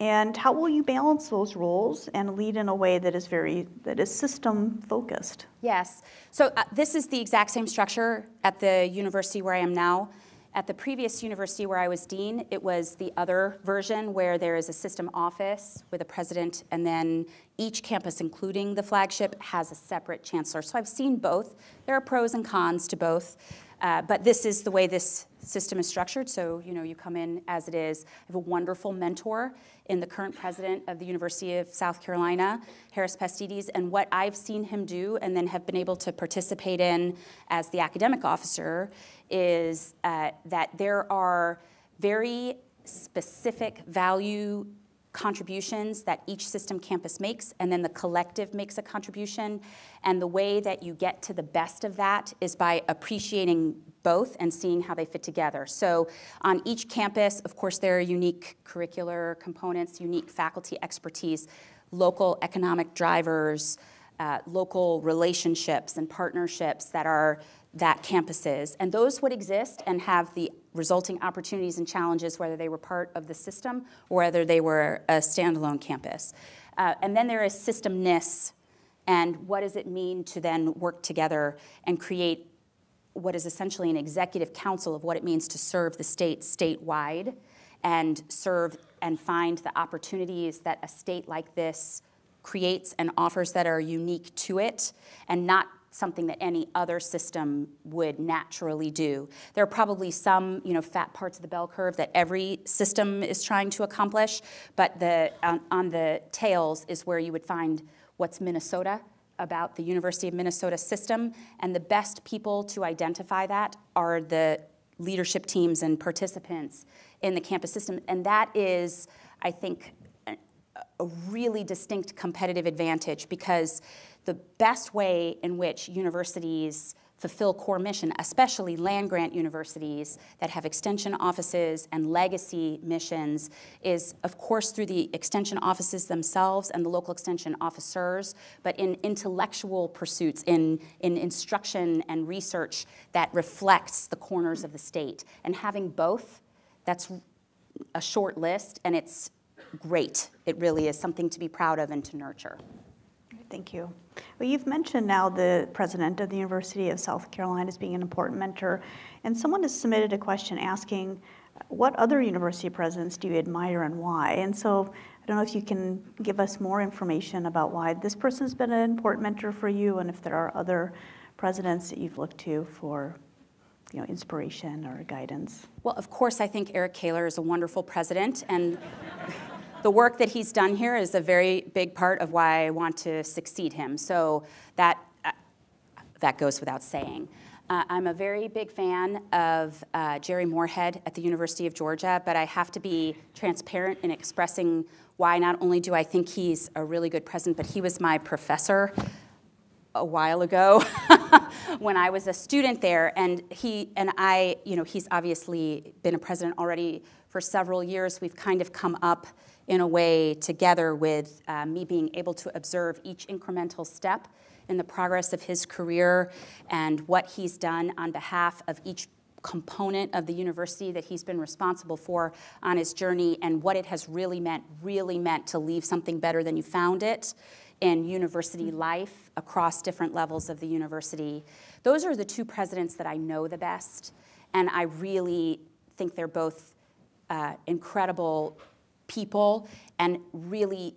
And how will you balance those roles and lead in a way that is very, that is system-focused? Yes. So uh, this is the exact same structure at the university where I am now. At the previous university where I was dean, it was the other version where there is a system office with a president, and then each campus, including the flagship, has a separate chancellor. So I've seen both. There are pros and cons to both. Uh, but this is the way this system is structured. So, you know, you come in as it is. I have a wonderful mentor in the current president of the University of South Carolina, Harris Pastides, and what I've seen him do and then have been able to participate in as the academic officer is uh, that there are very specific value contributions that each system campus makes, and then the collective makes a contribution. And the way that you get to the best of that is by appreciating both and seeing how they fit together. So, on each campus, of course, there are unique curricular components, unique faculty expertise, local economic drivers, uh, local relationships and partnerships that are that campuses. And those would exist and have the resulting opportunities and challenges, whether they were part of the system or whether they were a standalone campus. Uh, and then there is systemness, and what does it mean to then work together and create what is essentially an executive council of what it means to serve the state statewide and serve and find the opportunities that a state like this creates and offers that are unique to it and not something that any other system would naturally do. There are probably some, you know, fat parts of the bell curve that every system is trying to accomplish, but the on, on the tails is where you would find what's Minnesota about the University of Minnesota system, and the best people to identify that are the leadership teams and participants in the campus system, and that is, I think, a a really distinct competitive advantage because the best way in which universities fulfill core mission, especially land grant universities that have extension offices and legacy missions, is of course through the extension offices themselves and the local extension officers, but in intellectual pursuits, in, in instruction and research that reflects the corners of the state. And having both, that's a short list, and it's great. It really is something to be proud of and to nurture. Thank you. Well, you've mentioned now the president of the University of South Carolina as being an important mentor, and someone has submitted a question asking, what other university presidents do you admire and why? And so I don't know if you can give us more information about why this person's been an important mentor for you, and if there are other presidents that you've looked to for, you know, inspiration or guidance. Well, of course, I think Eric Kaler is a wonderful president, and the work that he's done here is a very big part of why I want to succeed him. So that uh, that goes without saying. Uh, I'm a very big fan of uh, Jere Morehead at the University of Georgia, but I have to be transparent in expressing why not only do I think he's a really good president, but he was my professor a while ago when I was a student there, and he and I, you know, he's obviously been a president already for several years. We've kind of come up in a way together with uh, me being able to observe each incremental step in the progress of his career and what he's done on behalf of each component of the university that he's been responsible for on his journey and what it has really meant, really meant to leave something better than you found it in university life across different levels of the university. Those are the two presidents that I know the best, and I really think they're both uh, incredible people and really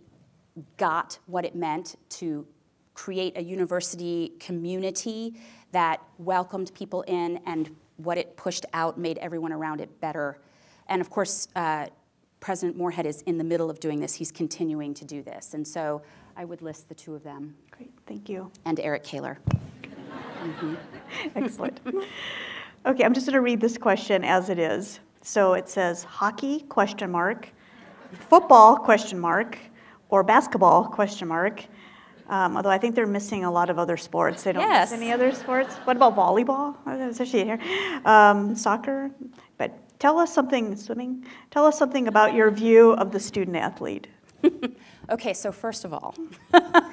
got what it meant to create a university community that welcomed people in and what it pushed out made everyone around it better. And of course, uh, President Morehead is in the middle of doing this. He's continuing to do this. And so I would list the two of them. Great, thank you. And Eric Kaler. mm-hmm. Excellent. Okay, I'm just going to read this question as it is. So it says hockey question mark, football question mark, or basketball question mark. Um, although I think they're missing a lot of other sports. They don't yes. miss any other sports. What about volleyball? Especially here, um, soccer. But tell us something. Swimming. Tell us something about your view of the student athlete. okay, so first of all, uh,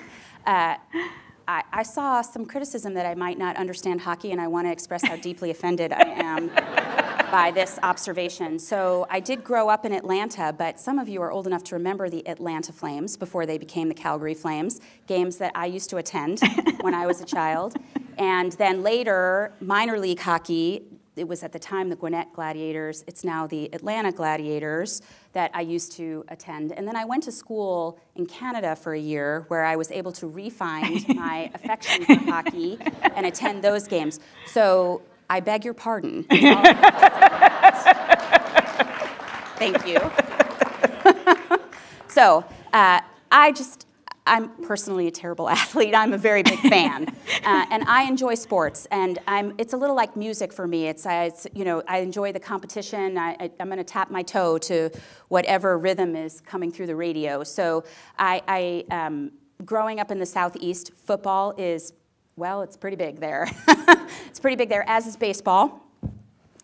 I, I, saw some criticism that I might not understand hockey, and I want to express how deeply offended I am by this observation. So I did grow up in Atlanta, but some of you are old enough to remember the Atlanta Flames before they became the Calgary Flames, games that I used to attend when I was a child. And then later, minor league hockey, it was at the time the Gwinnett Gladiators, it's now the Atlanta Gladiators that I used to attend. And then I went to school in Canada for a year where I was able to refine my affection for hockey and attend those games. So I beg your pardon. Thank you. so uh, I just, I'm personally a terrible athlete. I'm a very big fan, uh, and I enjoy sports. And I'm, it's a little like music for me. It's, it's you know, I enjoy the competition. I, I, am going to tap my toe to whatever rhythm is coming through the radio. So I, I um, growing up in the southeast, football is well, it's pretty big there. it's pretty big there, as is baseball.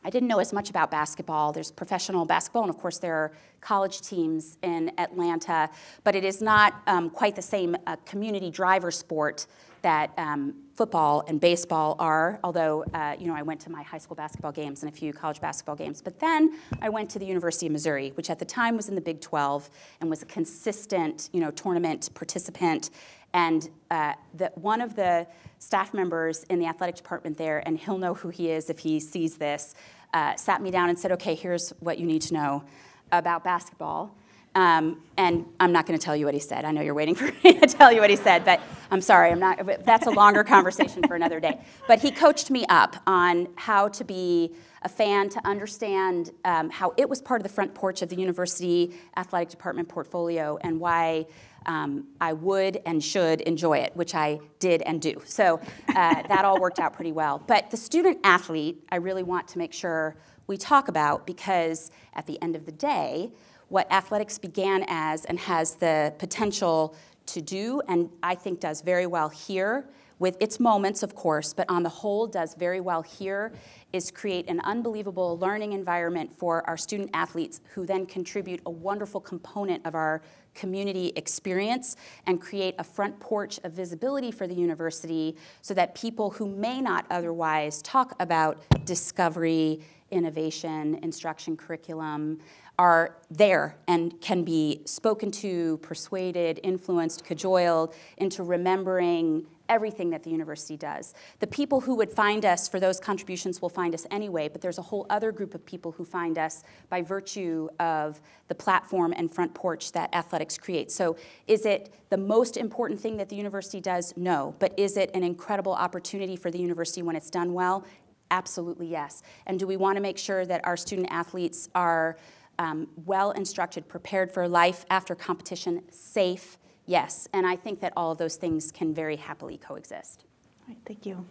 I didn't know as much about basketball. There's professional basketball, and of course, there are college teams in Atlanta, but it is not um, quite the same uh, community driver sport that um, football and baseball are, although, uh, you know, I went to my high school basketball games and a few college basketball games. But then I went to the University of Missouri, which at the time was in the Big 12 and was a consistent, you know, tournament participant. And uh, the, one of the staff members in the athletic department there, and he'll know who he is if he sees this, uh, sat me down and said, okay, here's what you need to know about basketball. Um, and I'm not going to tell you what he said. I know you're waiting for me to tell you what he said, but I'm sorry. I'm not. That's a longer conversation for another day. But he coached me up on how to be a fan, to understand um, how it was part of the front porch of the university athletic department portfolio, and why um, I would and should enjoy it, which I did and do. So uh, that all worked out pretty well. But the student athlete, I really want to make sure we talk about because at the end of the day what athletics began as and has the potential to do, and I think does very well here, with its moments, of course, but on the whole does very well here, is create an unbelievable learning environment for our student athletes who then contribute a wonderful component of our community experience and create a front porch of visibility for the university so that people who may not otherwise talk about discovery, innovation, instruction curriculum, are there and can be spoken to, persuaded, influenced, cajoled into remembering everything that the university does. The people who would find us for those contributions will find us anyway, but there's a whole other group of people who find us by virtue of the platform and front porch that athletics creates. So, is it the most important thing that the university does? No. But is it an incredible opportunity for the university when it's done well? Absolutely yes. And do we want to make sure that our student athletes are um, well instructed, prepared for life after competition, safe, yes. And I think that all of those things can very happily coexist. All right, thank you.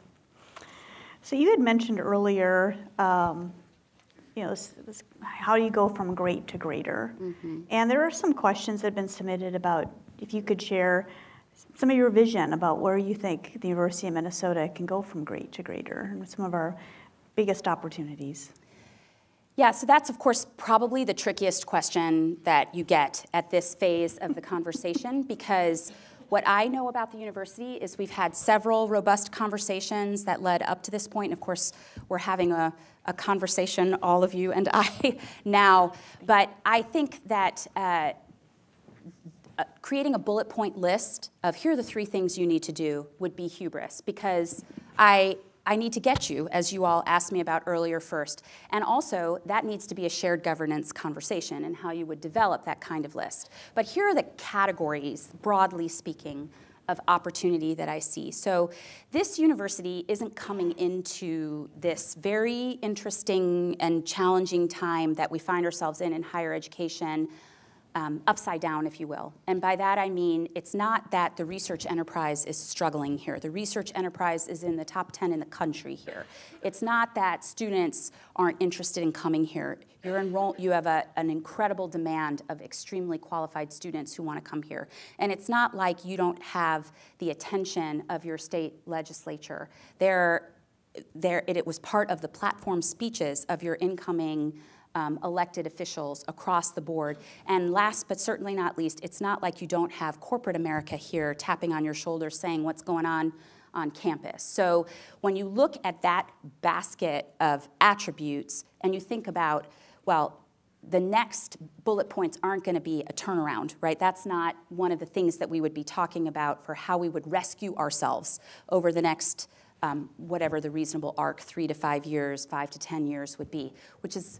So you had mentioned earlier, um, you know, this, this, how do you go from great to greater? And there are some questions that have been submitted about if you could share some of your vision about where you think the University of Minnesota can go from great to greater, and some of our biggest opportunities. Yeah, so that's, of course, probably the trickiest question that you get at this phase of the conversation because what I know about the university is we've had several robust conversations that led up to this point. Of course, we're having a, a conversation, all of you and I, now. But I think that uh, uh, creating a bullet point list of here are the three things you need to do would be hubris because I I need to get you, as you all asked me about earlier first. And also, that needs to be a shared governance conversation and how you would develop that kind of list. But here are the categories, broadly speaking, of opportunity that I see. So, this university isn't coming into this very interesting and challenging time that we find ourselves in in higher education um, upside down, if you will. And by that I mean it's not that the research enterprise is struggling here. The research enterprise is in the top 10 in the country here. It's not that students aren't interested in coming here. You're enroll- you have a, an incredible demand of extremely qualified students who want to come here. And it's not like you don't have the attention of your state legislature. There, there, it, it was part of the platform speeches of your incoming um, elected officials across the board. And last but certainly not least, it's not like you don't have corporate America here tapping on your shoulder saying what's going on on campus. So when you look at that basket of attributes and you think about, well, the next bullet points aren't going to be a turnaround, right? That's not one of the things that we would be talking about for how we would rescue ourselves over the next, um, whatever the reasonable arc, three to five years, five to 10 years would be, which is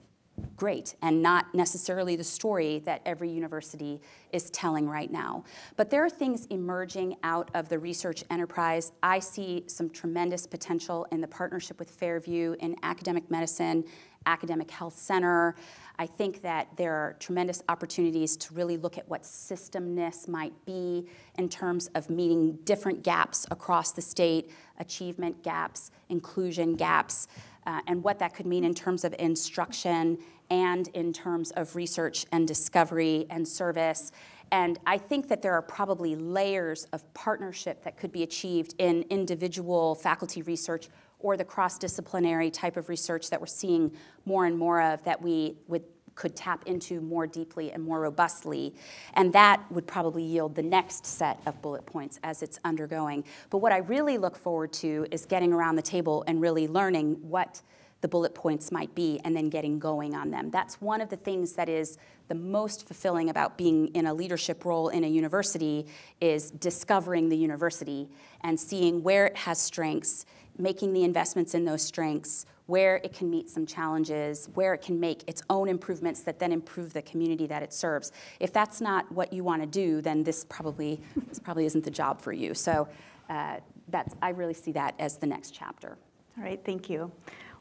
great and not necessarily the story that every university is telling right now. But there are things emerging out of the research enterprise. I see some tremendous potential in the partnership with Fairview in academic medicine, academic health center. I think that there are tremendous opportunities to really look at what systemness might be in terms of meeting different gaps across the state, achievement gaps, inclusion gaps uh, and what that could mean in terms of instruction and in terms of research and discovery and service. And I think that there are probably layers of partnership that could be achieved in individual faculty research or the cross disciplinary type of research that we're seeing more and more of that we would could tap into more deeply and more robustly. And that would probably yield the next set of bullet points as it's undergoing. But what I really look forward to is getting around the table and really learning what the bullet points might be and then getting going on them. That's one of the things that is the most fulfilling about being in a leadership role in a university is discovering the university and seeing where it has strengths, making the investments in those strengths, where it can meet some challenges, where it can make its own improvements that then improve the community that it serves. If that's not what you want to do, then this probably this probably isn't the job for you. So uh, that's I really see that as the next chapter. All right, thank you.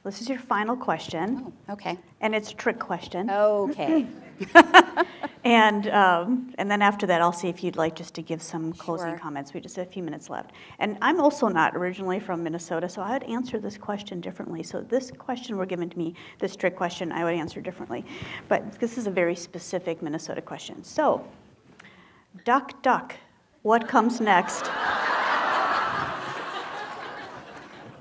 This is your final question. Oh, okay. And it's a trick question. Okay. And, um, and then after that, I'll see if you'd like just to give some closing Sure. comments. We just have a few minutes left. And I'm also not originally from Minnesota, so I would answer this question differently. So this question were given to me, this trick question, I would answer differently. But this is a very specific Minnesota question. So, duck, duck, what comes next?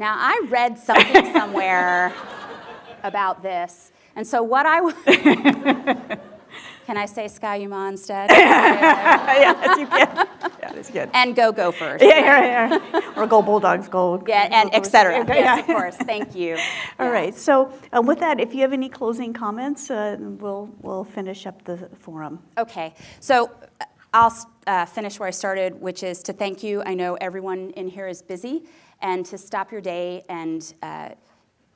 Now, I read something somewhere about this, and so what I w- can I say Ski-U-Mah instead? yes, you can. Yeah, that's good. and go Gophers. Yeah, yeah, yeah. Or go Bulldogs, go. Yeah, and go- et cetera. Okay, Yes, of course. Thank you. All Yeah. right, so uh, with that, if you have any closing comments, uh, we'll, we'll finish up the forum. Okay, so uh, I'll uh, finish where I started, which is to thank you. I know everyone in here is busy, and to stop your day and uh,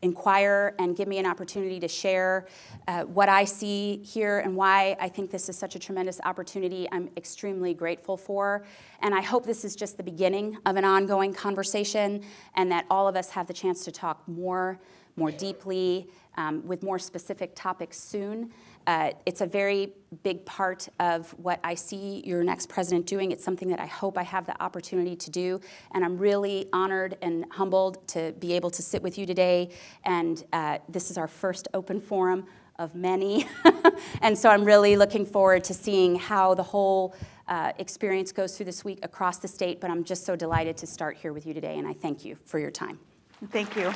inquire and give me an opportunity to share uh, what I see here and why I think this is such a tremendous opportunity. I'm extremely grateful for, and I hope this is just the beginning of an ongoing conversation, and that all of us have the chance to talk more, more deeply, um, with more specific topics soon. Uh, It's a very big part of what I see your next president doing. It's something that I hope I have the opportunity to do, and I'm really honored and humbled to be able to sit with you today. And uh, this is our first open forum of many, and so I'm really looking forward to seeing how the whole uh, experience goes through this week across the state. But I'm just so delighted to start here with you today, and I thank you for your time. Thank you.